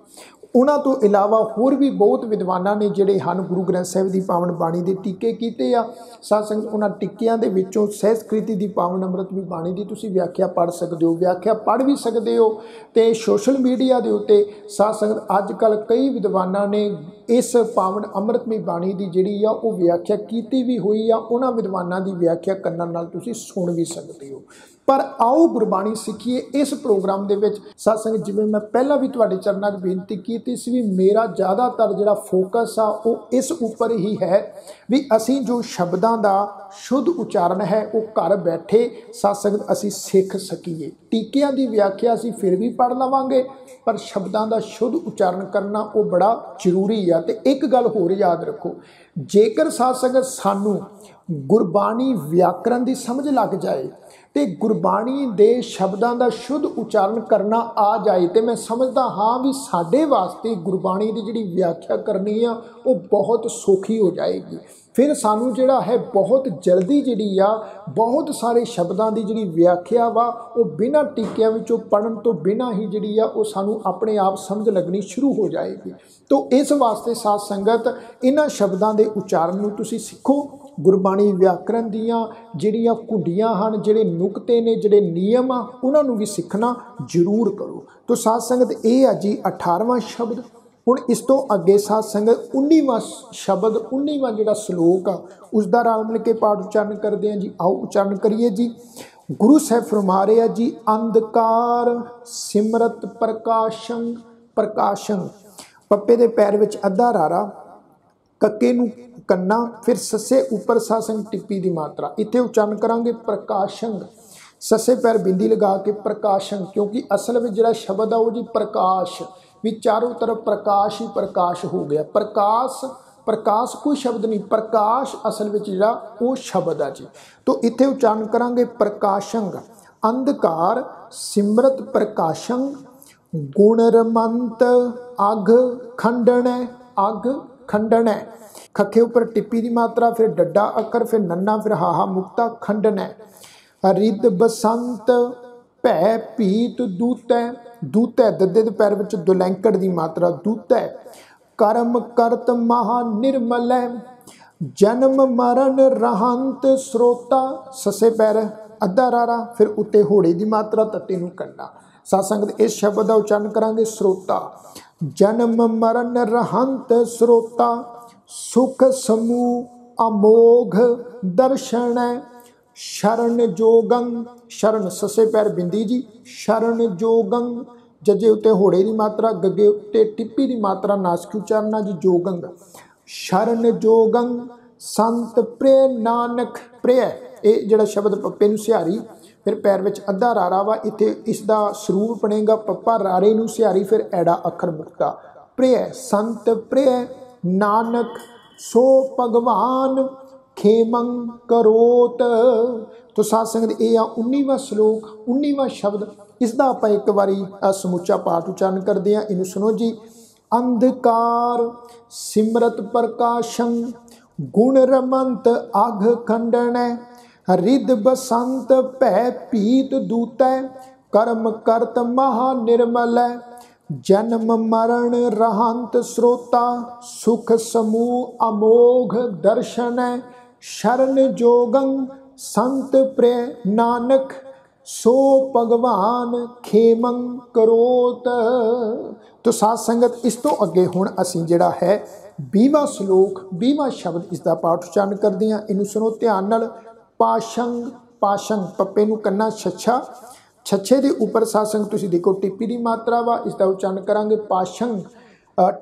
ਉਹਨਾਂ ਤੋਂ ਇਲਾਵਾ ਹੋਰ ਵੀ ਬਹੁਤ ਵਿਦਵਾਨਾਂ ਨੇ ਜਿਹੜੇ ਹਨ, ਗੁਰੂ ਗ੍ਰੰਥ ਸਾਹਿਬ ਦੀ ਪਾਵਨ ਬਾਣੀ ਦੇ ਟੀਕੇ ਕੀਤੇ ਆ। ਸਾਧ ਸੰਗਤ, ਉਹਨਾਂ ਟੀਕਿਆਂ ਦੇ ਵਿੱਚੋਂ ਸਹਿਸਕ੍ਰਿਤੀ ਦੀ ਪਾਵਨ ਅੰਮ੍ਰਿਤ ਵੀ ਬਾਣੀ ਦੀ ਤੁਸੀਂ ਵਿਆਖਿਆ ਪੜ੍ਹ ਸਕਦੇ ਹੋ, ਵਿਆਖਿਆ ਪੜ੍ਹ ਵੀ ਸਕਦੇ ਹੋ ਤੇ ਸੋਸ਼ਲ ਮੀਡੀਆ ਦੇ ਉੱਤੇ ਸਾਧ ਸੰਗਤ ਅੱਜ ਕੱਲ ਕਈ ਵਿਦਵਾਨਾਂ ਨੇ ਇਸ ਪਾਵਨ ਅੰਮ੍ਰਿਤਮਈ ਬਾਣੀ ਦੀ ਜਿਹੜੀ ਆ, ਉਹ ਵਿਆਖਿਆ ਕੀਤੀ ਵੀ ਹੋਈ ਆ। ਉਹਨਾਂ ਵਿਦਵਾਨਾਂ ਦੀ ਵਿਆਖਿਆ ਕਰਨ ਨਾਲ ਤੁਸੀਂ ਸੁਣ ਵੀ ਸਕਦੇ ਹੋ। ਪਰ ਆਓ ਗੁਰਬਾਣੀ ਸਿੱਖੀਏ ਇਸ ਪ੍ਰੋਗਰਾਮ ਦੇ ਵਿੱਚ। satsang ਜਿਵੇਂ ਮੈਂ ਪਹਿਲਾਂ ਵੀ ਤੁਹਾਡੇ ਚਰਨਾਂ 'ਚ ਬੇਨਤੀ ਕੀਤੀ ਸੀ ਵੀ ਮੇਰਾ ਜ਼ਿਆਦਾਤਰ ਜਿਹੜਾ ਫੋਕਸ ਆ, ਉਹ ਇਸ ਉੱਪਰ ਹੀ ਹੈ ਵੀ ਅਸੀਂ ਜੋ ਸ਼ਬਦਾਂ ਦਾ ਸ਼ੁੱਧ ਉਚਾਰਨ ਹੈ, ਉਹ ਘਰ ਬੈਠੇ satsang ਅਸੀਂ ਸਿੱਖ ਸਕੀਏ। ਟੀਕਿਆਂ ਦੀ ਵਿਆਖਿਆ ਅਸੀਂ ਫਿਰ ਵੀ ਪੜ ਲਵਾਂਗੇ, ਪਰ ਸ਼ਬਦਾਂ ਦਾ ਸ਼ੁੱਧ ਉਚਾਰਨ ਕਰਨਾ ਉਹ ਬੜਾ ਜ਼ਰੂਰੀ ਆ। ਤੇ ਇੱਕ ਗੱਲ ਹੋਰ ਯਾਦ ਰੱਖੋ ਜੇਕਰ satsang ਸਾਨੂੰ ਗੁਰਬਾਣੀ ਵਿਆਕਰਨ ਦੀ ਸਮਝ ਲੱਗ ਜਾਏ ਤੇ ਗੁਰਬਾਣੀ ਦੇ ਸ਼ਬਦਾਂ ਦਾ ਸ਼ੁੱਧ ਉਚਾਰਨ ਕਰਨਾ ਆ ਜਾਏ ਤੇ ਮੈਂ ਸਮਝਦਾ ਹਾਂ ਵੀ ਸਾਡੇ ਵਾਸਤੇ ਗੁਰਬਾਣੀ ਦੀ ਜਿਹੜੀ ਵਿਆਖਿਆ ਕਰਨੀ ਆ, ਉਹ ਬਹੁਤ ਸੌਖੀ ਹੋ ਜਾਏਗੀ। ਫਿਰ ਸਾਨੂੰ ਜਿਹੜਾ ਹੈ ਬਹੁਤ ਜਲਦੀ ਜਿਹੜੀ ਆ, ਬਹੁਤ ਸਾਰੇ ਸ਼ਬਦਾਂ ਦੀ ਜਿਹੜੀ ਵਿਆਖਿਆ ਵਾ, ਉਹ ਬਿਨਾਂ ਟੀਕਿਆਂ ਵਿੱਚੋਂ ਪੜਨ ਤੋਂ ਬਿਨਾਂ ਹੀ ਜਿਹੜੀ ਆ, ਉਹ ਸਾਨੂੰ ਆਪਣੇ ਆਪ ਸਮਝ ਲੱਗਣੀ ਸ਼ੁਰੂ ਹੋ ਜਾਏਗੀ। ਤੋਂ ਇਸ ਵਾਸਤੇ ਸਾਧ ਸੰਗਤ, ਇਹਨਾਂ ਸ਼ਬਦਾਂ ਦੇ ਉਚਾਰਨ ਨੂੰ ਤੁਸੀਂ ਸਿੱਖੋ। ਗੁਰਬਾਣੀ ਵਿਆਕਰਨ ਦੀਆਂ ਜਿਹੜੀਆਂ ਕੁੰਡੀਆਂ ਹਨ, ਜਿਹੜੇ ਨੁਕਤੇ ਨੇ, ਜਿਹੜੇ ਨਿਯਮ ਆ, ਉਹਨਾਂ ਨੂੰ ਵੀ ਸਿੱਖਣਾ ਜ਼ਰੂਰ ਕਰੋ। ਤੋਂ ਸਾਧ ਸੰਗਤ, ਇਹ ਆ ਜੀ 18ਵਾਂ ਸ਼ਬਦ। ਹੁਣ ਇਸ ਤੋਂ ਅੱਗੇ ਸਾਧ ਸੰਗਤ 19ਵਾਂ ਸ਼ਬਦ 19ਵਾਂ ਜਿਹੜਾ ਸ਼ਲੋਕ ਆ, ਉਸ ਦਾ ਰਲ ਮਿਲ ਕੇ ਪਾਠ ਉਚਾਰਨ ਕਰਦੇ ਆ ਜੀ। ਆਓ ਉਚਾਰਨ ਕਰੀਏ ਜੀ। ਗੁਰੂ ਸਾਹਿਬ ਫਰਮਾ ਰਹੇ ਆ ਜੀ, ਅੰਧਕਾਰ ਸਿਮਰਤ ਪ੍ਰਕਾਸ਼ੰ ਪ੍ਰਕਾਸ਼ੰ। ਪੱਪੇ ਦੇ ਪੈਰ ਵਿੱਚ ਅੱਧਾ ਰਾਰਾ, ਕੱਕੇ ਨੂੰ ਕੰਨਾ, ਫਿਰ ਸੱਸੇ ਉੱਪਰ ਸਾਸੰਗ ਟਿੱਪੀ ਦੀ ਮਾਤਰਾ। ਇੱਥੇ ਉਚਾਰਨ ਕਰਾਂਗੇ ਪ੍ਰਕਾਸ਼ੰਗ। ਸੱਸੇ ਪੈਰ ਬਿੰਦੀ ਲਗਾ ਕੇ ਪ੍ਰਕਾਸ਼ੰਗ, ਕਿਉਂਕਿ ਅਸਲ ਵਿੱਚ ਜਿਹੜਾ ਸ਼ਬਦ ਆ ਉਹ ਜੀ ਪ੍ਰਕਾਸ਼, ਵੀ ਚਾਰੋਂ ਤਰਫ ਪ੍ਰਕਾਸ਼ ਹੀ ਪ੍ਰਕਾਸ਼ ਹੋ ਗਿਆ। ਪ੍ਰਕਾਸ਼ ਪ੍ਰਕਾਸ਼ ਕੋਈ ਸ਼ਬਦ ਨਹੀਂ, ਪ੍ਰਕਾਸ਼ ਅਸਲ ਵਿੱਚ ਜਿਹੜਾ ਉਹ ਸ਼ਬਦ ਆ ਜੀ। ਤੋਂ ਇੱਥੇ ਉਚਾਰਨ ਕਰਾਂਗੇ ਪ੍ਰਕਾਸ਼ੰਗ। ਅੰਧਕਾਰ ਸਿਮਰਤ ਪ੍ਰਕਾਸ਼ੰਗ ਗੁਣਰਮੰਤ ਅਗ ਖੰਡਣੈ ਅਗ ਖੰਡਣੈ ਖੱਖੇ ਉੱਪਰ ਟਿੱਪੀ ਦੀ ਮਾਤਰਾ, ਫਿਰ ਡੱਡਾ ਅੱਖਰ, ਫਿਰ ਨੰਨਾ, ਫਿਰ ਹਾਹਾ ਮੁਕਤਾ ਖੰਡਣੈ ਰਿੱਧ ਬਸੰਤ ਭੈ ਪੀਤ ਦੂਤੈ ਦੂਤੈ ਦੱਦੇ ਦੇ ਪੈਰ ਵਿੱਚ ਦੁਲੈਂਕੜ ਦੀ ਮਾਤਰਾ ਦੂਤੈ। ਕਰਮ ਕਰਤ ਮਹਾ ਨਿਰਮਲੈ, ਜਨਮ ਮਰਨ ਰਹੰਤ ਸਰੋਤਾ, ਸਸੇ ਪੈਰ ਅੱਧਾ ਰਾਰਾ, ਫਿਰ ਉੱਤੇ ਹੋੜੇ ਦੀ ਮਾਤਰਾ, ਤੱਤੇ ਨੂੰ ਕੰਨਾ। ਸਾਸੰਗਤ ਇਸ ਸ਼ਬਦ ਦਾ ਉਚਾਰਨ ਕਰਾਂਗੇ ਸਰੋਤਾ। ਜਨਮ ਮਰਨ ਰਹੰਤ ਸਰੋਤਾ, ਸੁਖ ਸਮੂਹ ਅਮੋਘ ਦਰਸ਼ਨ ਸ਼ਰਨ ਜੋਗੰ, ਸ਼ਰਨ ਸਸੇ ਪੈਰ ਬਿੰਦੀ ਜੀ, ਸ਼ਰਨ ਜੋਗੰ, ਜੱਜੇ ਉੱਤੇ ਹੋੜੇ ਦੀ ਮਾਤਰਾ, ਗੱਗੇ ਉੱਤੇ ਟਿੱਪੀ ਦੀ ਮਾਤਰਾ ਨਾਸਕੀ ਉਚਾਰਨਾ ਜੀ ਜੋਗੰਗ ਸ਼ਰਨ ਜੋਗੰ, ਸੰਤ ਪ੍ਰੇ ਨਾਨਕ ਪ੍ਰੇ ਇਹ ਜਿਹੜਾ ਸ਼ਬਦ ਪੱਪੇ ਨੂੰ ਸਿਹਾਰੀ ਫਿਰ ਪੈਰ ਵਿੱਚ ਅੱਧਾ ਰਾਰਾ ਵਾ, ਇੱਥੇ ਇਸ ਦਾ ਸਰੂਪ ਬਣੇਗਾ। ਪੱਪਾ ਰਾਰੇ ਨੂੰ ਸਿਹਾਰੀ, ਫਿਰ ਐੜਾ ਅੱਖਰ ਮੁਕਤਾ ਪ੍ਰੇ ਸੰਤ ਪ੍ਰਿਯ, ਨਾਨਕ ਸੋ ਭਗਵਾਨ, ਖੇਮੰ ਕਰੋਤ। ਤੋ ਸਾਧ ਸੰਗਤ, ਇਹ ਆ 19ਵਾਂ ਸ਼ਲੋਕ 19ਵਾਂ ਸ਼ਬਦ। ਇਸ ਦਾ ਆਪਾਂ ਇੱਕ ਵਾਰੀ ਸਮੁੱਚਾ ਪਾਠ ਉਚਾਰਨ ਕਰਦੇ ਆ ਇਹਨੂੰ ਸੁਣੋ ਜੀ। ਅੰਧਕਾਰ ਸਿਮਰਤ ਪ੍ਰਕਾਸ਼ੰ, ਗੁਣ ਰਮੰਤ ਅਘ ਖੰਡਣੈ। ਰਿੱਧ ਬਸੰਤ ਭੈ ਪੀਤ ਦੂਤੈ, ਕਰਮ ਕਰਤ ਮਹਾ ਨਿਰਮਲੈ। ਜਨਮ ਮਰਨ ਰਹੰਤ ਸਰੋਤਾ, ਸੁਖ ਸਮੂਹ ਅਮੋਘ ਦਰਸ਼ਨੈ। ਸ਼ਰਨ ਜੋਗੰ ਸੰਤ ਪ੍ਰੇ ਨਾਨਕ, ਸੋ ਭਗਵਾਨ ਖੇਮੰ ਕਰੋਤ। ਤੋ ਸਾਧ ਸੰਗਤ, ਇਸ ਤੋਂ ਅੱਗੇ ਹੁਣ ਅਸੀਂ ਜਿਹੜਾ ਹੈ 20ਵਾਂ ਸ਼ਲੋਕ 20ਵਾਂ ਸ਼ਬਦ ਇਸ ਦਾ ਪਾਠ ਉਚਾਰਨ ਕਰਦੇ ਹਾਂ। ਇਹਨੂੰ ਸੁਣੋ ਧਿਆਨ ਨਾਲ। ਪਾਸ਼ੰਗ ਪਾਸ਼ੰਗ, ਪੱਪੇ ਨੂੰ ਕੰਨਾ ਛੱਛਾ। ਛੱਛੇ ਦੇ ਉੱਪਰ ਸਾਸੰਗ ਤੁਸੀਂ ਦੇਖੋ, ਟਿੱਪੀ ਦੀ ਮਾਤਰਾ ਵਾ, ਇਸ ਦਾ ਉਚਾਰਨ ਕਰਾਂਗੇ ਪਾਸ਼ੰਗ।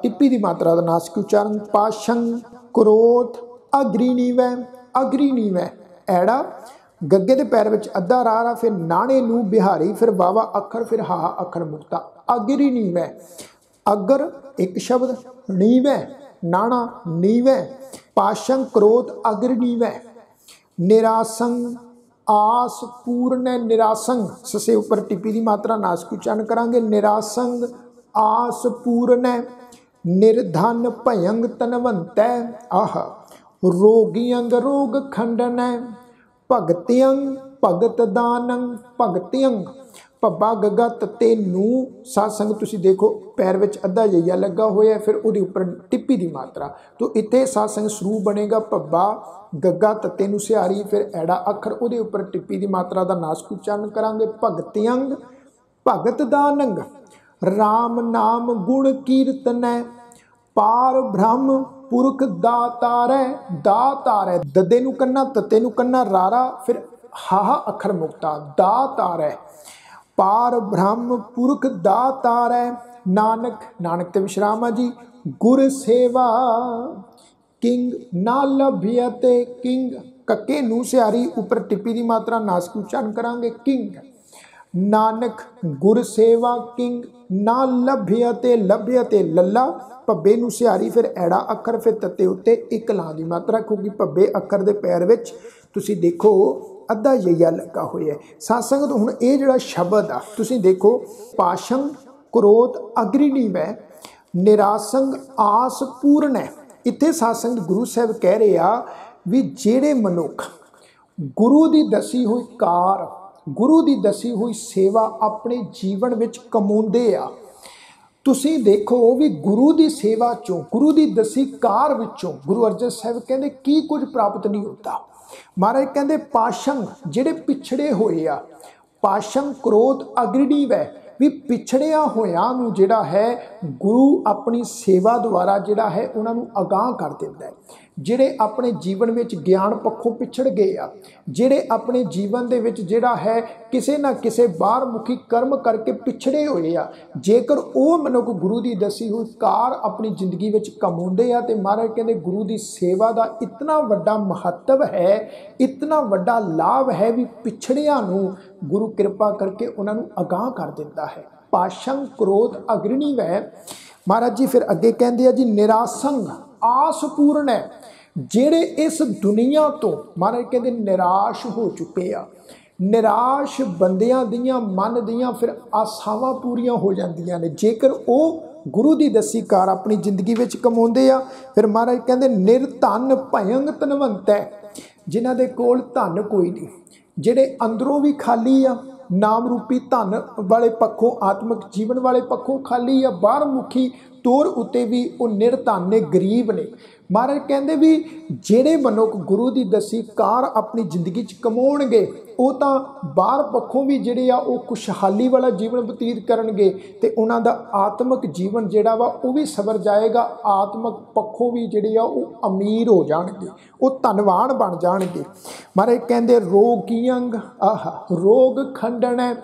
ਟਿੱਪੀ ਦੀ ਮਾਤਰਾ ਦਾ ਨਾਸਕ ਉਚਾਰਨ? ਪਾਸ਼ੰਗ, ਕ੍ਰੋਧ, ਅਗਰੀ ਨੀਵੈ ਅਗਰੀ ਨੀਵੈ। ਐੜਾ, ਗੱਗੇ ਦੇ ਪੈਰ ਵਿੱਚ ਅੱਧਾ ਰਾਹ ਰਾ ਫਿਰ ਨਾਣੇ ਨੂੰ ਬਿਹਾਰੀ, ਫਿਰ ਵਾਵਾ ਅੱਖਰ, ਫਿਰ ਹਾ ਅੱਖਰ ਮੁਕਤਾ। ਅਗਰੀ ਨੀਵੈ। ਅਗਰ ਇੱਕ ਸ਼ਬਦ ਨੀਵੈ, ਨਾਣਾ ਨੀਵੈ। ਪਾਸ਼ੰਗ, ਕ੍ਰੋਧ, ਅਗਰ ਨੀਵੈ। ਨਿਰਾਸੰਗ, ਆਸ ਪੂਰਨ ਨਿਰਾਸੰਗ। ਸਸੇ ਉੱਪਰ ਟਿੱਪੀ ਦੀ ਮਾਤਰਾ ਨਾਸਕ ਉਚਾਰਨ ਕਰਾਂਗੇ। ਨਿਰਾਸੰਗ, ਆਸ ਪੂਰਨ ਨਿਰਧਨ ਭਯੰਗ ਤਨਵੰਤੈ ਆਹ ਰੋਗੀਆਂ ਰੋਗ ਖੰਡਨੈ ਭਗਤਿਯੰ ਭਗਤ ਦਾਨੰ ਭਗਤਿਯੰ ਪੱਬਾ ਗੱਗਾ ਤੱਤੇ ਨੂੰ ਸਾਧ ਸੰਗ ਤੁਸੀਂ ਦੇਖੋ, ਪੈਰ ਵਿੱਚ ਅੱਧਾ ਜਈਆ ਲੱਗਾ ਹੋਇਆ, ਫਿਰ ਉਹਦੇ ਉੱਪਰ ਟਿੱਪੀ ਦੀ ਮਾਤਰਾ। ਤੋਂ ਇੱਥੇ ਸਾਧ ਸੰਗ ਸਰੂਪ ਬਣੇਗਾ ਪੱਬਾ ਗੱਗਾ ਤੱਤੇ ਨੂੰ ਸਿਹਾਰੀ, ਫਿਰ ਐੜਾ ਅੱਖਰ ਉਹਦੇ ਉੱਪਰ ਟਿੱਪੀ ਦੀ ਮਾਤਰਾ ਦਾ ਨਾਸਕ ਉਚਾਰਨ ਕਰਾਂਗੇ। ਭਗਤਿਯੰਗ ਭਗਤ ਦਾ ਨੰਗ RAM ਨਾਮ ਗੁਣ ਕੀਰਤਨੈ, ਪਾਰ ਬ੍ਰਹਮ ਪੁਰਖ ਦਾਤਾਰੈ ਦਾਤਾਰੈ। ਦੱਦੇ ਨੂੰ ਕੰਨਾ, ਤੱਤੇ ਨੂੰ ਕੰਨਾ, ਰਾਰਾ, ਫਿਰ ਹਾਹਾ ਅੱਖਰ ਮੁਕਤਾ, ਦਾਤਾਰੈ। ਪਾਰ ਬ੍ਰਹਮ ਪੁਰਖ ਦਾਤਾਰੈ ਨਾਨਕ ਨਾਨਕ ਤੇ ਵਿਸ਼ਰਾਮ ਵਿਸ਼ਰਾਮਾ ਜੀ। ਗੁਰ ਸੇਵਾ, ਕਿੰਗ ਨਾ ਲਭਿਅਤੇ ਕਿੰਗ। ਕੱਕੇ ਨੂੰ ਸਿਆਰੀ ਉੱਪਰ ਟਿੱਪੀ ਦੀ ਮਾਤਰਾ ਨਾਸਕ ਉਚਾਰਨ ਕਰਾਂਗੇ। ਕਿੰਗ। ਨਾਨਕ ਗੁਰ ਸੇਵਾ ਕਿੰਗ, ਨਾ ਲਭਿਅਤੇ ਲਭਿਅਤੇ ਲੱਲਾ। ਭੱਬੇ ਨੂੰ ਸਿਆਰੀ ਫਿਰ ਐੜਾ ਅੱਖਰ ਫਿਰ ਤੱਤੇ ਉੱਤੇ ਇੱਕ ਲਾਂ ਦੀ ਮਾਤਰਾ ਕਿਉਂਕਿ ਭੱਬੇ ਅੱਖਰ ਦੇ ਪੈਰ ਵਿੱਚ ਤੁਸੀਂ ਦੇਖੋ ਅੱਧਾ ਯਈਆ ਲੱਗਾ ਹੋਇਆ ਹੈ। ਸਾਸੰਗਤ ਹੁਣ ਇਹ ਜਿਹੜਾ ਸ਼ਬਦ ਆ, ਤੁਸੀਂ ਦੇਖੋ ਪਾਸ਼ੰ ਕ੍ਰੋਧ ਅਗ੍ਰਿਣੀ ਵੈ ਨਿਰਾਸੰਗ, ਆਸ ਪੂਰਨ ਹੈ। ਇੱਥੇ ਸਾਸੰਗ ਗੁਰੂ ਸਾਹਿਬ ਕਹਿ ਰਹੇ ਆ ਵੀ ਜਿਹੜੇ ਮਨੁੱਖ ਗੁਰੂ ਦੀ ਦਸੀ ਹੋਈ ਕਾਰ ਗੁਰੂ ਦੀ ਦਸੀ ਹੋਈ ਸੇਵਾ ਆਪਣੇ ਜੀਵਨ ਵਿੱਚ ਕਮਾਉਂਦੇ ਆ। ਤੁਸੀਂ ਦੇਖੋ ਵੀ ਗੁਰੂ ਦੀ ਸੇਵਾ ਚੋਂ, ਗੁਰੂ ਦੀ ਦਸੀ ਕਾਰ ਵਿੱਚੋਂ। ਗੁਰੂ ਅਰਜਨ ਸਾਹਿਬ ਕਹਿੰਦੇ, ਕੀ ਕੁਝ ਪ੍ਰਾਪਤ ਨਹੀਂ ਹੁੰਦਾ? ਮਹਾਰਾਜ ਕਹਿੰਦੇ, ਪਾਸ਼ੰਗ ਜਿਹੜੇ ਪਿਛੜੇ ਹੋਏ ਆ, ਪਾਸ਼ੰਗ ਕ੍ਰੋਧ ਅਗ੍ਰਿਣੀ ਵੈ। ਵੀ ਪਿਛੜਿਆ ਹੋਇਆਂ ਨੂੰ ਜਿਹੜਾ ਹੈ, ਗੁਰੂ ਆਪਣੀ ਸੇਵਾ ਦੁਆਰਾ ਜਿਹੜਾ ਹੈ ਉਹਨਾਂ ਨੂੰ ਅਗਾਹ ਕਰ ਦਿੰਦਾ ਹੈ। ਜਿਹੜੇ ਆਪਣੇ ਜੀਵਨ ਵਿੱਚ ਗਿਆਨ ਪੱਖੋਂ ਪਿਛੜ ਗਏ ਆ, ਜਿਹੜੇ ਆਪਣੇ ਜੀਵਨ ਦੇ ਵਿੱਚ ਜਿਹੜਾ ਹੈ ਕਿਸੇ ਨਾ ਕਿਸੇ ਬਾਹਰ ਮੁਖੀ ਕਰਮ ਕਰਕੇ ਪਿਛੜੇ ਹੋਏ ਆ, ਜੇਕਰ ਉਹ ਮਨੁੱਖ ਗੁਰੂ ਦੀ ਦਸੀ ਹੋਈ ਕਾਰ ਆਪਣੀ ਜ਼ਿੰਦਗੀ ਵਿੱਚ ਕਮਾਉਂਦੇ ਆ ਤੇ ਮਹਾਰਾਜ ਕਹਿੰਦੇ ਗੁਰੂ ਦੀ ਸੇਵਾ ਦਾ ਇਤਨਾ ਵੱਡਾ ਮਹੱਤਵ ਹੈ, ਇਤਨਾ ਵੱਡਾ ਲਾਭ ਹੈ ਵੀ ਪਿਛੜਿਆਂ ਨੂੰ ਗੁਰੂ ਕਿਰਪਾ ਕਰਕੇ ਉਹਨਾਂ ਨੂੰ ਅਗਾਹ ਕਰ ਦਿੰਦਾ ਹੈ। ਪਾਸ਼ੰ ਕ੍ਰੋਧ ਅਗਰਣੀ ਵੈ। ਮਹਾਰਾਜ ਜੀ ਫਿਰ ਅੱਗੇ ਕਹਿੰਦੇ ਆ ਜੀ ਨਿਰਾਸੰਗ ਆਸ ਪੂਰਨ ਹੈ। ਜਿਹੜੇ ਇਸ ਦੁਨੀਆ ਤੋਂ, ਮਹਾਰਾਜ ਕਹਿੰਦੇ ਨਿਰਾਸ਼ ਹੋ ਚੁੱਕੇ ਆ। ਨਿਰਾਸ਼ ਬੰਦਿਆਂ ਦੀਆਂ, ਮਨ ਦੀਆਂ ਫਿਰ ਆਸਾਵਾਂ ਪੂਰੀਆਂ ਹੋ ਜਾਂਦੀਆਂ ਨੇ। ਜੇਕਰ ਉਹ ਗੁਰੂ ਦੀ ਦਸੀ ਕਾਰ ਆਪਣੀ ਜ਼ਿੰਦਗੀ ਵਿੱਚ ਕਮਾਉਂਦੇ ਆ, ਫਿਰ ਮਹਾਰਾਜ ਕਹਿੰਦੇ ਨਿਰਧਨ ਭਯੰਗ ਤਨਵੰਤ ਹੈ। ਜਿਨ੍ਹਾਂ ਦੇ ਕੋਲ ਧਨ ਕੋਈ ਨਹੀਂ। ਜਿਹੜੇ ਅੰਦਰੋਂ ਵੀ ਖਾਲੀ ਆ ਨਾਮ ਰੂਪੀ ਧਨ ਵਾਲੇ ਪੱਖੋਂ, ਆਤਮਿਕ ਜੀਵਨ ਵਾਲੇ ਪੱਖੋਂ ਖਾਲੀ ਆ, ਬਾਹਰ ਮੁਖੀ ਤੌਰ ਉਤੇ ਵੀ ਉਹ ਨਿਰਧਨ ਨੇ ਗਰੀਬ ਨੇ। ਮਹਾਰਾਜ ਕਹਿੰਦੇ ਵੀ ਜਿਹੜੇ ਮਨੁੱਖ ਗੁਰੂ ਦੀ ਦਸੀ ਕਾਰ ਆਪਣੀ ਜ਼ਿੰਦਗੀ 'ਚ ਕਮਾਉਣਗੇ, ਉਹ ਤਾਂ ਬਾਹਰ ਪੱਖੋਂ ਵੀ ਜਿਹੜੇ ਆ ਉਹ ਖੁਸ਼ਹਾਲੀ ਵਾਲਾ ਜੀਵਨ ਬਤੀਤ ਕਰਨਗੇ ਤੇ ਉਹਨਾਂ ਦਾ ਆਤਮਿਕ ਜੀਵਨ ਜਿਹੜਾ ਵਾ ਉਹ ਵੀ ਸਬਰ ਜਾਏਗਾ, ਆਤਮਿਕ ਪੱਖੋਂ ਵੀ ਜਿਹੜੇ ਆ ਉਹ ਅਮੀਰ ਹੋ ਜਾਣਗੇ, ਉਹ ਧਨਵਾਨ ਬਣ ਜਾਣਗੇ। ਮਹਾਰਾਜ ਕਹਿੰਦੇ ਰੋਗੀਅੰਗ ਆਹ, ਰੋਗ ਖੰਡਣ ਹੈ।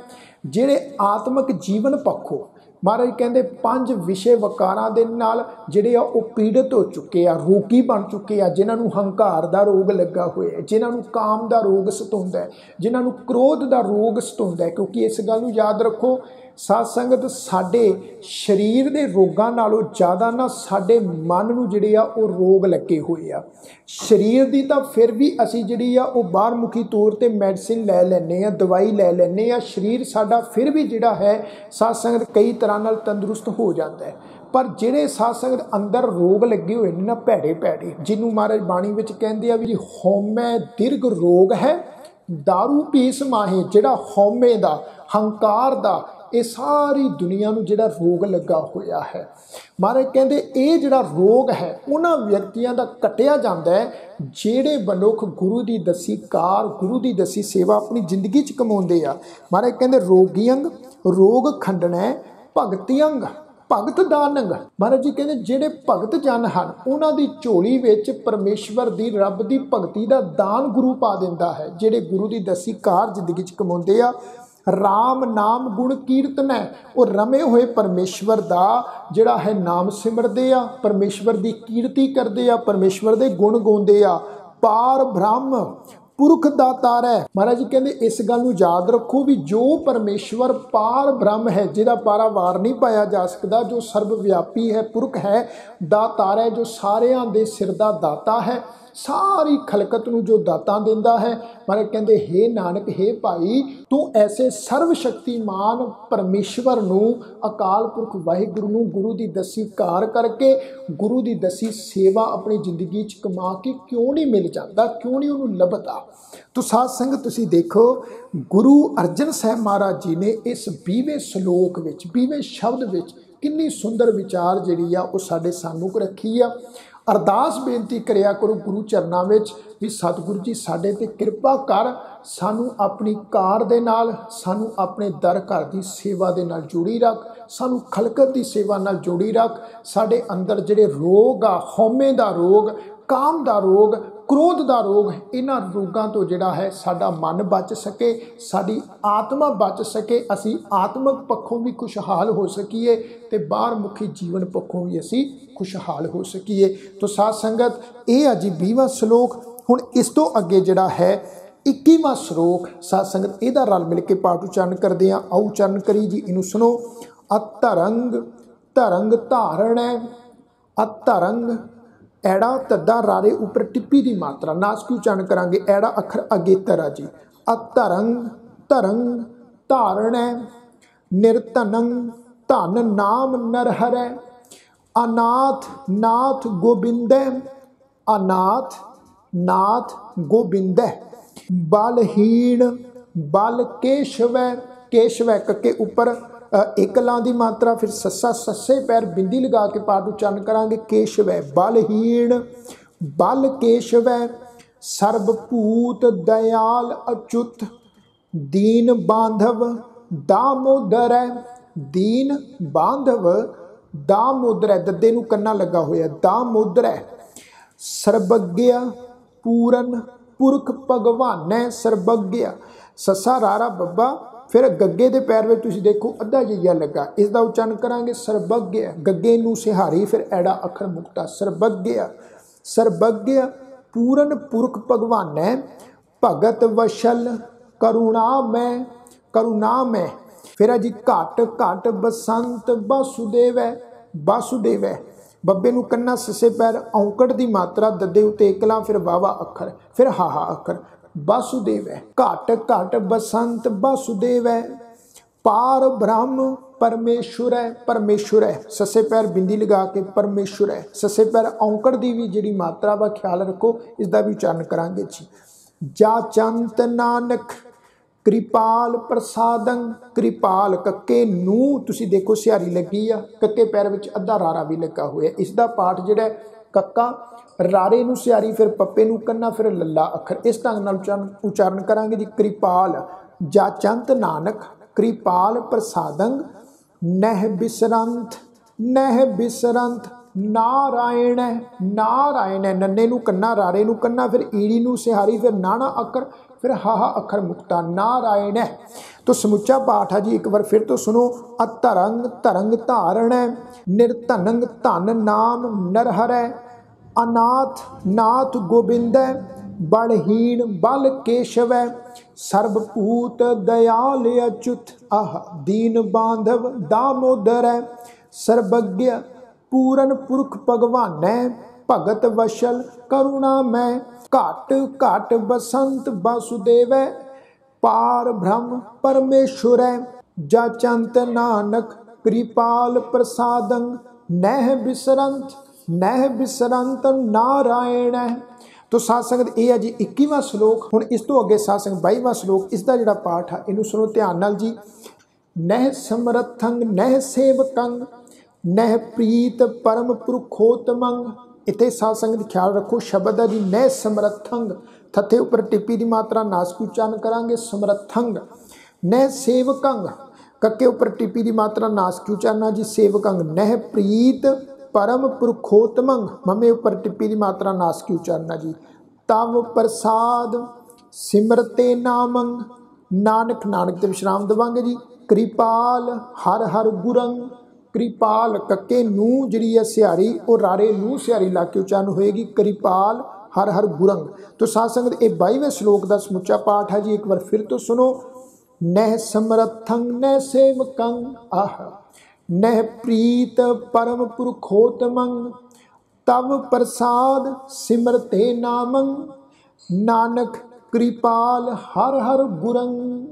ਜਿਹੜੇ ਆਤਮਿਕ ਜੀਵਨ ਪੱਖੋਂ ਮਹਾਰਾਜ ਕਹਿੰਦੇ ਪੰਜ ਵਿਸ਼ੇ ਵਕਾਰਾਂ ਦੇ ਨਾਲ ਜਿਹੜੇ ਆ ਉਹ ਪੀੜਤ ਹੋ ਚੁੱਕੇ ਆ, ਰੋਗੀ ਬਣ ਚੁੱਕੇ ਆ, ਜਿਨ੍ਹਾਂ ਨੂੰ ਹੰਕਾਰ ਦਾ ਰੋਗ ਲੱਗਾ ਹੋਇਆ ਹੈ, ਜਿਨ੍ਹਾਂ ਨੂੰ ਕਾਮ ਦਾ ਰੋਗ ਸਤਾਉਂਦਾ ਹੈ, ਜਿਨ੍ਹਾਂ ਨੂੰ ਕ੍ਰੋਧ ਦਾ ਰੋਗ ਸਤਾਉਂਦਾ ਹੈ, ਕਿਉਂਕਿ ਇਸ ਗੱਲ ਨੂੰ ਯਾਦ ਰੱਖੋ, ਸਾਧ ਸੰਗਤ ਸਾਡੇ ਸਰੀਰ ਦੇ ਰੋਗਾਂ ਨਾਲੋਂ ਜ਼ਿਆਦਾ ਨਾ ਸਾਡੇ ਮਨ ਨੂੰ ਜਿਹੜੇ ਆ ਉਹ ਰੋਗ ਲੱਗੇ ਹੋਏ ਆ। ਸਰੀਰ ਦੀ ਤਾਂ ਫਿਰ ਵੀ ਅਸੀਂ ਜਿਹੜੀ ਆ ਉਹ ਬਾਹਰਮੁਖੀ ਤੌਰ ਤੇ ਮੈਡੀਸਿਨ ਲੈ ਲੈਨੇ ਆ, ਦਵਾਈ ਲੈ ਲੈਨੇ ਆ, ਸਰੀਰ ਸਾਡਾ ਫਿਰ ਵੀ ਜਿਹੜਾ ਹੈ, ਸਾਧ ਸੰਗਤ ਕਈ ਤਰ੍ਹਾਂ ਨਾਲ ਤੰਦਰੁਸਤ ਹੋ ਜਾਂਦਾ ਹੈ। ਪਰ ਜਿਹੜੇ ਸਾਧ ਸੰਗਤ ਅੰਦਰ ਰੋਗ ਲੱਗੇ ਹੋਏ ਨੇ ਨਾ ਭੈੜੇ ਭੈੜੇ, ਜਿਹਨੂੰ ਮਹਾਰਾਜ ਬਾਣੀ ਵਿੱਚ ਕਹਿੰਦੇ ਆ ਵੀ ਹਉਮੈ ਦਿਰਗ ਰੋਗ ਹੈ दारू ਪੀਸ ਮਾਹੇ, ਜਿਹੜਾ ਹਉਮੈ ਦਾ, ਹੰਕਾਰ ਦਾ, ਇਹ ਸਾਰੀ ਦੁਨੀਆ ਨੂੰ ਜਿਹੜਾ ਰੋਗ ਲੱਗਾ ਹੋਇਆ ਹੈ। ਮਹਾਰਾਜ ਕਹਿੰਦੇ ਇਹ ਜਿਹੜਾ ਰੋਗ ਹੈ, ਉਹਨਾਂ ਵਿਅਕਤੀਆਂ ਦਾ ਕਟਿਆ ਜਾਂਦਾ ਹੈ, ਜਿਹੜੇ ਮਨੁੱਖ ਗੁਰੂ ਦੀ ਦਸੀ ਕਾਰ, ਗੁਰੂ ਦੀ ਦਸੀ ਸੇਵਾ ਆਪਣੀ ਜ਼ਿੰਦਗੀ 'ਚ ਕਮਾਉਂਦੇ ਆ। ਮਹਾਰਾਜ ਕਹਿੰਦੇ ਰੋਗੀਅੰਗ, ਰੋਗ ਖੰਡਣਾ ਭਗਤੀ ਅੰਗ, ਭਗਤ ਦਾਨੰਗ ਮਹਾਰਾਜ ਜੀ ਕਹਿੰਦੇ ਜਿਹੜੇ ਭਗਤ ਜਨ ਹਨ, ਉਹਨਾਂ ਦੀ ਝੋਲੀ ਵਿੱਚ ਪਰਮੇਸ਼ਵਰ ਦੀ ਰੱਬ ਦੀ ਭਗਤੀ ਦਾ ਦਾਨ ਗੁਰੂ ਪਾ ਦਿੰਦਾ ਹੈ। ਜਿਹੜੇ ਗੁਰੂ ਦੀ ਦਸੀ ਕਾਰ ਜ਼ਿੰਦਗੀ 'ਚ ਕਮਾਉਂਦੇ ਆ, ਰਾਮ ਨਾਮ ਗੁਣ ਕੀਰਤਨ ਹੈ, ਉਹ ਰਮੇ ਹੋਏ ਪਰਮੇਸ਼ਵਰ ਦਾ ਜਿਹੜਾ ਹੈ ਨਾਮ ਸਿਮਰਦੇ ਆ, ਪਰਮੇਸ਼ਵਰ ਦੀ ਕੀਰਤੀ ਕਰਦੇ ਆ, ਪਰਮੇਸ਼ਵਰ ਦੇ ਗੁਣ ਗਾਉਂਦੇ ਆ। ਪਾਰ ਬ੍ਰਹਮ ਪੁਰਖ ਦਾਤਾਰ ਹੈ ਮਹਾਰਾਜ ਜੀ ਕਹਿੰਦੇ, ਇਸ ਗੱਲ ਨੂੰ ਯਾਦ ਰੱਖੋ ਵੀ ਜੋ ਪਰਮੇਸ਼ਵਰ ਪਾਰ ਬ੍ਰਹਮ ਹੈ, ਜਿਹਦਾ ਪਾਰਾਵਾਰ ਨਹੀਂ ਪਾਇਆ ਜਾ ਸਕਦਾ, ਜੋ ਸਰਬ ਵਿਆਪੀ ਹੈ, ਪੁਰਖ ਹੈ ਦਾਤਾਰ ਹੈ ਜੋ ਸਾਰਿਆਂ ਦੇ ਸਿਰ ਦਾ ਦਾਤਾ ਹੈ ਸਾਰੀ ਖਲਕਤ ਨੂੰ ਜੋ ਦਾਤਾਂ ਦਿੰਦਾ ਹੈ ਮਹਾਰਾਜ ਕਹਿੰਦੇ हे ਨਾਨਕ हे ਭਾਈ, ਤੂੰ ਐਸੇ ਸਰਵ ਸ਼ਕਤੀਮਾਨ ਪਰਮੇਸ਼ਵਰ ਨੂੰ, ਅਕਾਲ ਪੁਰਖ ਵਾਹਿਗੁਰੂ ਨੂੰ ਗੁਰੂ ਦੀ ਦਸੀ ਕਾਰ ਕਰਕੇ, ਗੁਰੂ ਦੀ ਦਸੀ ਸੇਵਾ ਆਪਣੀ ਜ਼ਿੰਦਗੀ 'ਚ ਕਮਾ ਕੇ ਕਿਉਂ ਨਹੀਂ ਮਿਲ ਜਾਂਦਾ? ਕਿਉਂ ਨਹੀਂ ਉਹਨੂੰ ਲੱਭਦਾ? ਤੋ ਸਾਧ ਸੰਗਤ ਤੁਸੀਂ ਦੇਖੋ, ਗੁਰੂ ਅਰਜਨ ਸਾਹਿਬ ਮਹਾਰਾਜ ਜੀ ਨੇ ਇਸ 20ਵੇਂ ਸ਼ਲੋਕ ਵਿੱਚ 20ਵੇਂ ਸ਼ਬਦ ਵਿੱਚ ਕਿੰਨੀ ਸੁੰਦਰ ਵਿਚਾਰ ਜਿਹੜੀ ਆ, ਉਹ ਸਾਡੇ ਸਾਹਮਣੇ ਰੱਖੀ ਆ। ਅਰਦਾਸ ਬੇਨਤੀ ਕਰਿਆ ਕਰੋ ਗੁਰੂ ਚਰਨਾਂ ਵਿੱਚ ਵੀ ਸਤਿਗੁਰੂ ਜੀ ਸਾਡੇ ਤੇ ਕਿਰਪਾ ਕਰ ਸਾਨੂੰ ਆਪਣੀ ਕਾਰ ਦੇ ਨਾਲ, ਸਾਨੂੰ ਆਪਣੇ ਦਰ ਘਰ ਦੀ ਸੇਵਾ ਦੇ ਨਾਲ ਜੁੜੀ ਰੱਖ, ਸਾਨੂੰ ਖਲਕਤ ਦੀ ਸੇਵਾ ਨਾਲ ਜੋੜੀ ਰੱਖ, ਸਾਡੇ ਅੰਦਰ ਜਿਹੜੇ ਰੋਗ ਆ, ਹਉਮੈ ਦਾ ਰੋਗ, ਕਾਮ ਦਾ ਰੋਗ ਕ੍ਰੋਧ ਦਾ ਰੋਗ ਇਹਨਾਂ ਰੋਗਾਂ ਤੋਂ ਜਿਹੜਾ ਹੈ ਸਾਡਾ ਮਨ ਬਚ ਸਕੇ, ਸਾਡੀ ਆਤਮਾ ਬਚ ਸਕੇ, ਅਸੀਂ ਆਤਮਿਕ ਪੱਖੋਂ ਵੀ ਖੁਸ਼ਹਾਲ ਹੋ ਸਕੀਏ ਤੇ ਬਾਹਰ ਮੁਖੀ ਜੀਵਨ ਪੱਖੋਂ ਵੀ ਅਸੀਂ ਖੁਸ਼ਹਾਲ ਹੋ ਸਕੀਏ। ਤੋਂ ਸਾਧ ਸੰਗਤ, ਇਹ ਆ ਜੀ 20ਵਾਂ ਸ਼ਲੋਕ, ਹੁਣ ਇਸ ਤੋਂ ਅੱਗੇ ਜਿਹੜਾ ਹੈ 21ਵਾਂ ਸ਼ਲੋਕ, ਸਾਧ ਸੰਗਤ, ਇਹਦਾ ਰਲ ਮਿਲ ਕੇ ਪਾਠ ਉਚਾਰਨ ਕਰਦੇ ਆ ਆਉ ਉਚਾਰਨ ਕਰੀ ਜੀ, ਇਹਨੂੰ ਸੁਣੋ। ਅਤਰੰਗ, ਤਰੰਗ ਹੈ ਅਤਰੰਗ ਐੜਾ ਤੱਦਾ ਰਾਰੇ ਉੱਪਰ ਟਿੱਪੀ ਦੀ ਮਾਤਰਾ। ਨਾਸ ਕਿਉ ਉਚਾਰਨ ਕਰਾਂਗੇ? ਐੜਾ ਅੱਖਰ ਅਗੇਤਰ ਆ ਜੀ। ਅਤਰੰਗ ਤਰੰਗ ਧਾਰਣੈ ਨਿਰਤਨੰ ਧਨ ਨਾਮ ਨਰਹਰੈ। ਅਨਾਥ ਨਾਥ ਗੋਬਿੰਦੈ, ਅਨਾਥ ਨਾਥ ਗੋਬਿੰਦੈ। ਬਲਹੀਣ ਬਲ ਕੇਸ਼ਵੈ ਕੇਸ਼ਵੈ ਕੱਕੇ ਉੱਪਰ ਇੱਕ ਲਾਂ ਦੀ ਮਾਤਰਾ, ਫਿਰ ਸੱਸਾ ਸੱਸੇ ਪੈਰ ਬਿੰਦੀ ਲਗਾ ਕੇ ਪਾਠ ਉਚਾਰਨ ਕਰਾਂਗੇ। ਕੇਸ਼ਵੈ ਬਲਹੀਣ ਬਲ ਕੇਸ਼ਵੈ ਸਰਬ ਭੂਤ ਦਇਆਲ ਅਚੁੱਤ। ਦੀਨ ਬਾਂਧਵ ਦਾਮੋਦਰੈ, ਦੀਨ ਬਾਂਧਵ ਦਾਮੋਦਰੈ। ਦੱਦੇ ਨੂੰ ਕੰਨਾ ਲੱਗਾ ਹੋਇਆ, ਦਾਮੋਦਰੈ। ਸਰਬਗਿਆ ਪੂਰਨ ਪੁਰਖ ਭਗਵਾਨੈ, ਸਰਬਗਿਆ। ਸੱਸਾ ਰਾਰਾ ਬੱਬਾ ਫਿਰ ਗੱਗੇ ਦੇ ਪੈਰ ਵਿੱਚ ਤੁਸੀਂ ਦੇਖੋ ਅੱਧਾ ਜਿਹਾ ਲੱਗਾ। ਇਸ ਦਾ ਉਚਾਰਨ ਕਰਾਂਗੇ ਸਰਬਗਿਆ ਗੱਗੇ ਨੂੰ ਸਿਹਾਰੀ, ਫਿਰ ਐੜਾ ਅੱਖਰ ਮੁਕਤਾ। ਸਰਬਗਿਆ ਸਰਬਗਿਆ ਪੂਰਨ ਪੁਰਖ ਭਗਵਾਨੈ ਭਗਤ ਵਸ਼ਲ, ਕਰੁਣਾ ਮੈਂ ਕਰੁਣਾ ਮੈਂ। ਫਿਰ ਅਜੀ ਘਟ ਘਟ ਬਸੰਤ, ਬਾਸੁਦੇਵੈ ਬਾਸੁਦੇਵੈ। ਬੱਬੇ ਨੂੰ ਕੰਨਾ, ਸੱਸੇ ਪੈਰ ਔਂਕੜ ਦੀ ਮਾਤਰਾ ਦੱਦੇ ਉਤੇ ਇਕਲਾ, ਫਿਰ ਵਾਵਾ ਅੱਖਰ, ਫਿਰ ਹਾਹਾ ਅੱਖਰ। ਬਾਸੁਦੇਵੈ ਘਟ ਘਟ ਬਸੰਤ ਬਾਸੁਦੇਵੈ ਪਾਰ ਬ੍ਰਹਮ ਪਰਮੇਸ਼ੁਰ ਹੈ ਪਰਮੇਸ਼ੁਰ ਹੈ ਸੱਸੇ ਪੈਰ ਬਿੰਦੀ ਲਗਾ ਕੇ ਪਰਮੇਸ਼ੁਰ ਹੈ ਸੱਸੇ ਪੈਰ ਔਂਕੜ ਦੀ ਵੀ ਜਿਹੜੀ ਮਾਤਰਾ ਵਾ ਖਿਆਲ ਰੱਖੋ ਇਸ ਦਾ ਵੀ ਉਚਾਰਨ ਕਰਾਂਗੇ ਜੀ। ਜਾ ਚੰਤ ਨਾਨਕ, ਕਿਰਪਾਲ ਪ੍ਰਸਾਦੰ, ਕਿਰਪਾਲ ਕੱਕੇ ਨੂੰ ਤੁਸੀਂ ਦੇਖੋ ਸਿਹਾਰੀ ਲੱਗੀ ਆ, ਕੱਕੇ ਪੈਰ ਵਿੱਚ ਅੱਧਾ ਰਾਰਾ ਵੀ ਲੱਗਾ ਹੋਇਆ। ਇਸ ਦਾ ਪਾਠ ਜਿਹੜਾ ਕੱਕਾ ਰਾਰੇ ਨੂੰ ਸਿਆਰੀ, ਫਿਰ ਪੱਪੇ ਨੂੰ ਕੰਨਾ, ਫਿਰ ਲੱਲਾ ਅੱਖਰ। ਇਸ ਢੰਗ ਨਾਲ ਉਚਾਰਨ ਕਰਾਂਗੇ ਜੀ ਕਿਰਪਾਲ। ਜਾ ਚੰਤ ਨਾਨਕ, ਕਿਰਪਾਲ ਪ੍ਰਸਾਦੰਗ ਨਹਿ ਬਿਸਰੰਤ ਨਹਿ ਬਿਸਰੰਤ। ਨਾਰਾਇਣ ਨਾਰਾਇਣ। ਨੰਨੇ ਨੂੰ ਕੰਨਾ, ਰਾਰੇ ਨੂੰ ਕੰਨਾ, ਫਿਰ ਈੜੀ ਨੂੰ ਸਿਹਾਰੀ, ਫਿਰ ਨਾਣਾ ਅੱਖਰ, ਫਿਰ ਹਾਹਾ ਅੱਖਰ ਮੁਕਤਾ। ਨਾਰਾਇਣ। ਹੈ ਤੋ ਸਮੁੱਚਾ ਪਾਠ ਆ ਜੀ, ਇੱਕ ਵਾਰ ਫਿਰ ਤੋਂ ਸੁਣੋ। ਅਤਰੰਗ ਤਰੰਗ ਧਾਰਣ, ਨਿਰਧਨੰਗ ਧਨ ਨਾਮ ਨਰਹਰੈ। ਅਨਾਥ ਨਾਥ ਗੋਬਿੰਦੈ ਬਲਹੀਣ ਬਲ ਕੇਸ਼ਵੈ ਸਰਬ ਭੂਤ ਦਇਆਲ ਅਚੁਤ ਆਹ ਦੀਨ ਬਾਂਧਵ ਦਾਮੋਦਰੈ ਸਰਬਗਿਆ ਪੂਰਨ ਪੁਰਖ ਭਗਵਾਨੈ ਭਗਤ ਵਸ਼ਲ ਕਰੁਣਾ ਮੈਂ ਘਟ ਘਟ ਬਸੰਤ ਬਾਸੁਦੇਵੈ ਪਾਰ ਬ੍ਰਹਮ ਪਰਮੇਸ਼ਵਰੈ ਜਾਚੰਤ ਨਾਨਕ ਕਿਰਪਾਲ ਪ੍ਰਸਾਦੰ ਨਹਿ ਬਿਸਰੰਤ ਨਹਿ ਬਿਸਰੰਤ ਨਾਰਾਇਣ ਤੋ ਸਾਧ ਸੰਗਤ, ਇਹ ਹੈ ਜੀ 21ਵਾਂ ਸ਼ਲੋਕ। ਹੁਣ ਇਸ ਤੋਂ ਅੱਗੇ ਸਾਧ ਸੰਗਤ 22ਵਾਂ ਸ਼ਲੋਕ, ਇਸ ਦਾ ਜਿਹੜਾ ਪਾਠ ਆ, ਇਹਨੂੰ ਸੁਣੋ ਧਿਆਨ ਨਾਲ ਜੀ। ਨਹਿ ਸਮਰਥੰ, ਨਹਿ ਸੇਵਕੰ, ਨਹਿ ਪ੍ਰੀਤ ਪਰਮ ਪੁਰਖੋਤਮੰ। ਇਥੇ ਸਾਧ ਸੰਗਤ ਖਿਆਲ ਰੱਖੋ, ਸ਼ਬਦ ਹੈ ਜੀ ਨਹਿ ਸਮਰਥੰਗ ਥੱਥੇ ਉੱਪਰ ਟਿੱਪੀ ਦੀ ਮਾਤਰਾ ਨਾਸਕ ਉਚਾਰਨ ਕਰਾਂਗੇ ਸਮਰਥੰਗ ਨਹਿ ਸੇਵਕੰਗ ਕੱਕੇ ਉੱਪਰ ਟਿੱਪੀ ਦੀ ਮਾਤਰਾ ਨਾਸਕ ਉਚਾਰਨਾ ਜੀ ਸੇਵਕੰਗ ਨਹਿ ਪ੍ਰੀਤ ਪਰਮ ਪੁਰਖੋਤਮੰ ਮਮੇ ਉੱਪਰ ਟਿੱਪੀ ਦੀ ਮਾਤਰਾ ਨਾਸਕੀ ਉਚਾਰਨਾ ਜੀ? ਤਵ ਪ੍ਰਸਾਦ ਸਿਮਰਤੇ ਨਾਮੰ, ਨਾਨਕ ਨਾਨਕ ਤੇ ਵਿਸ਼ਰਾਮ ਦਵਾਂਗੇ ਜੀ। ਕਿਰਪਾਲ ਹਰ ਹਰ ਗੁਰੰ, ਕਿਰਪਾਲ ਕੱਕੇ ਨੂੰ ਜਿਹੜੀ ਹੈ ਸਿਹਾਰੀ, ਉਹ ਰਾਰੇ ਨੂੰ ਸਿਹਾਰੀ ਲਾ ਕੇ ਉਚਾਰਨ ਹੋਏਗੀ। ਕਿਰਪਾਲ ਹਰ ਹਰ ਗੁਰੰਗ ਤੋਂ ਸਾਧ ਸੰਗਤ, ਇਹ 22ਵੇਂ ਸ਼ਲੋਕ ਦਾ ਸਮੁੱਚਾ ਪਾਠ ਹੈ ਜੀ। ਇੱਕ ਵਾਰ ਫਿਰ ਤੋਂ ਸੁਣੋ। ਨਹਿ ਸਮਰਥੰ, ਨਹਿ ਸੇਵਕੰ, ਆਹ। ਨਹਿ ਪ੍ਰੀਤ ਪਰਮ ਪੁਰਖੋਤਮੰ ਤਵ ਪ੍ਰਸਾਦ ਸਿਮਰਤੇ ਨਾਮੰ, ਨਾਨਕ ਕਿਰਪਾਲ ਹਰ ਹਰ ਗੁਰੰ।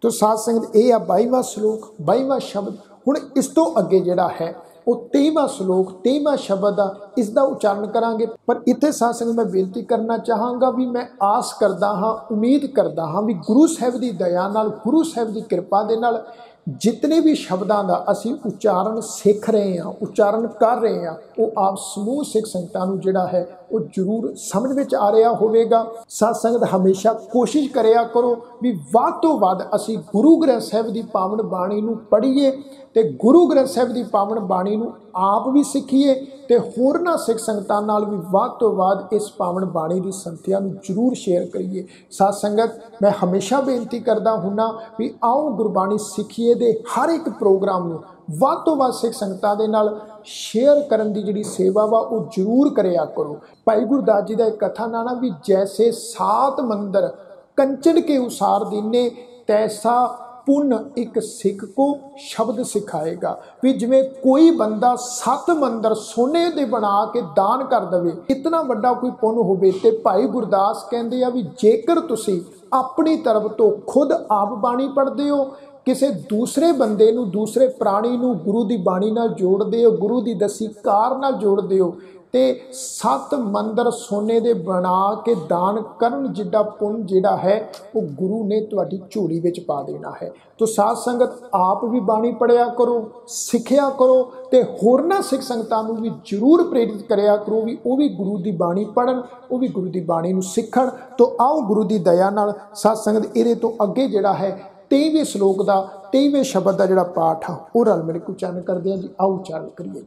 ਤੋ ਸਾਧ ਸੰਗਤ, ਇਹ ਆ 22ਵਾਂ ਸ਼ਲੋਕ 22ਵਾਂ ਸ਼ਬਦ। ਹੁਣ ਇਸ ਤੋਂ ਅੱਗੇ ਜਿਹੜਾ ਹੈ, ਉਹ 23ਵਾਂ ਸ਼ਲੋਕ 23ਵਾਂ ਸ਼ਬਦ ਆ, ਇਸ ਦਾ ਉਚਾਰਨ ਕਰਾਂਗੇ। ਪਰ ਇੱਥੇ ਸਾਧ ਸੰਗਤ, ਮੈਂ ਬੇਨਤੀ ਕਰਨਾ ਚਾਹਾਂਗਾ ਵੀ ਮੈਂ ਆਸ ਕਰਦਾ ਹਾਂ, ਉਮੀਦ ਕਰਦਾ ਹਾਂ ਵੀ ਗੁਰੂ ਸਾਹਿਬ ਦੀ ਦਇਆ ਨਾਲ, ਗੁਰੂ ਸਾਹਿਬ ਦੀ ਕਿਰਪਾ ਦੇ ਨਾਲ ਜਿਤਨੇ ਵੀ ਸ਼ਬਦਾਂ ਦਾ ਅਸੀਂ ਉਚਾਰਨ ਸਿੱਖ ਰਹੇ ਹਾਂ, ਉਚਾਰਨ ਕਰ ਰਹੇ ਹਾਂ, ਉਹ ਆਪ ਸਮੂਹ ਸਿੱਖ ਸੰਗਤਾਂ ਨੂੰ ਜਿਹੜਾ ਹੈ ਉਹ ਜ਼ਰੂਰ ਸਮਝ ਵਿੱਚ ਆ ਰਿਹਾ ਹੋਵੇਗਾ। ਸਾਧ ਸੰਗਤ ਹਮੇਸ਼ਾ ਕੋਸ਼ਿਸ਼ ਕਰਿਆ ਕਰੋ ਵੀ ਵੱਧ ਤੋਂ ਵੱਧ ਅਸੀਂ ਗੁਰੂ ਗ੍ਰੰਥ ਸਾਹਿਬ ਦੀ ਪਾਵਨ ਬਾਣੀ ਨੂੰ ਪੜ੍ਹੀਏ ਤੇ ਗੁਰੂ ਗ੍ਰੰਥ ਸਾਹਿਬ ਦੀ ਪਾਵਨ ਬਾਣੀ ਨੂੰ ਆਪ ਵੀ ਸਿੱਖੀਏ ਤੇ ਹੋਰਨਾਂ ਸਿੱਖ ਸੰਗਤਾਂ ਨਾਲ ਵੀ ਵੱਧ ਤੋਂ ਵੱਧ ਇਸ ਪਾਵਨ ਬਾਣੀ ਦੀ ਸੰਥਿਆ ਨੂੰ ਜ਼ਰੂਰ ਸ਼ੇਅਰ ਕਰੀਏ। ਸਾਧ ਸੰਗਤ ਮੈਂ ਹਮੇਸ਼ਾ ਬੇਨਤੀ ਕਰਦਾ ਹੁੰਨਾ ਵੀ ਆਓ ਗੁਰਬਾਣੀ ਸਿੱਖੀਏ ਦੇ ਹਰ ਇੱਕ ਪ੍ਰੋਗਰਾਮ ਨੂੰ। ਵੱਧ ਤੋਂ ਵੱਧ ਸਿੱਖ ਸੰਗਤਾਂ ਦੇ ਨਾਲ ਸ਼ੇਅਰ ਕਰਨ ਦੀ ਜਿਹੜੀ ਸੇਵਾ ਵਾ, ਉਹ ਜ਼ਰੂਰ ਕਰਿਆ ਕਰੋ। ਭਾਈ ਗੁਰਦਾਸ ਜੀ ਦਾ ਇੱਕ ਕਥਾ ਨਾ ਨਾ ਵੀ ਜੈਸੇ ਸਾਤ ਮੰਦਰ ਕੰਚਨ ਕੇ ਉਸਾਰ ਦੀਨੇ, ਤੈਸਾ ਪੁੰਨ ਇੱਕ ਸਿੱਖ ਕੋ ਸ਼ਬਦ ਸਿਖਾਏਗਾ। ਵੀ ਜਿਵੇਂ ਕੋਈ ਬੰਦਾ ਸੱਤ ਮੰਦਰ ਸੋਨੇ ਦੇ ਬਣਾ ਕੇ ਦਾਨ ਕਰ ਦਵੇ, ਇਤਨਾ ਵੱਡਾ ਕੋਈ ਪੁੰਨ ਹੋਵੇ ਤੇ ਭਾਈ ਗੁਰਦਾਸ ਕਹਿੰਦੇ ਆ ਵੀ ਜੇਕਰ ਤੁਸੀਂ ਆਪਣੀ ਤਰਫ ਤੋਂ ਖੁਦ ਆਪ ਬਾਣੀ ਪੜ੍ਹਦੇ ਹੋ ਕਿਸੇ ਦੂਸਰੇ ਬੰਦੇ ਨੂੰ, ਦੂਸਰੇ ਪ੍ਰਾਣੀ ਨੂੰ ਗੁਰੂ ਦੀ ਬਾਣੀ ਨਾਲ ਜੋੜਦੇ ਹੋ, ਗੁਰੂ ਦੀ ਦਸੀ ਕਾਰ ਨਾਲ ਜੋੜਦੇ ਹੋ ਤੇ ਸੱਤ ਮੰਦਰ ਸੋਨੇ ਦੇ ਬਣਾ ਕੇ ਦਾਨ ਕਰਨ ਜਿੱਡਾ ਪੁੰਨ ਜਿਹੜਾ ਹੈ, ਉਹ ਗੁਰੂ ਨੇ ਤੁਹਾਡੀ ਝੋਲੀ ਵਿੱਚ ਪਾ ਦੇਣਾ ਹੈ। ਤੋ ਸਾਧ ਸੰਗਤ, ਆਪ ਵੀ ਬਾਣੀ ਪੜਿਆ ਕਰੋ, ਸਿੱਖਿਆ ਕਰੋ ਤੇ ਹੋਰਨਾਂ ਸਿੱਖ ਸੰਗਤਾਂ ਨੂੰ ਵੀ ਜਰੂਰ ਪ੍ਰੇਰਿਤ ਕਰਿਆ ਕਰੋ ਵੀ ਉਹ ਵੀ ਗੁਰੂ ਦੀ ਬਾਣੀ ਪੜਨ ਉਹ ਵੀ ਗੁਰੂ ਦੀ ਬਾਣੀ ਨੂੰ ਸਿੱਖਣ। ਤੋ ਆਓ ਗੁਰੂ ਦੀ ਦਇਆ ਨਾਲ ਸਾਧ ਸੰਗਤ, ਇਹਦੇ ਤੋਂ ਅੱਗੇ ਜਿਹੜਾ ਹੈ 23ਵੇਂ ਸ਼ਲੋਕ ਦਾ 23ਵੇਂ ਸ਼ਬਦ ਦਾ ਜਿਹੜਾ ਪਾਠ ਆ, ਉਹ ਰਲ ਮਿਲ ਕੇ ਉਚਾਰਨ ਕਰਦੇ ਹਾਂ ਜੀ। ਆਓ ਉਚਾਰਨ ਕਰੀਏ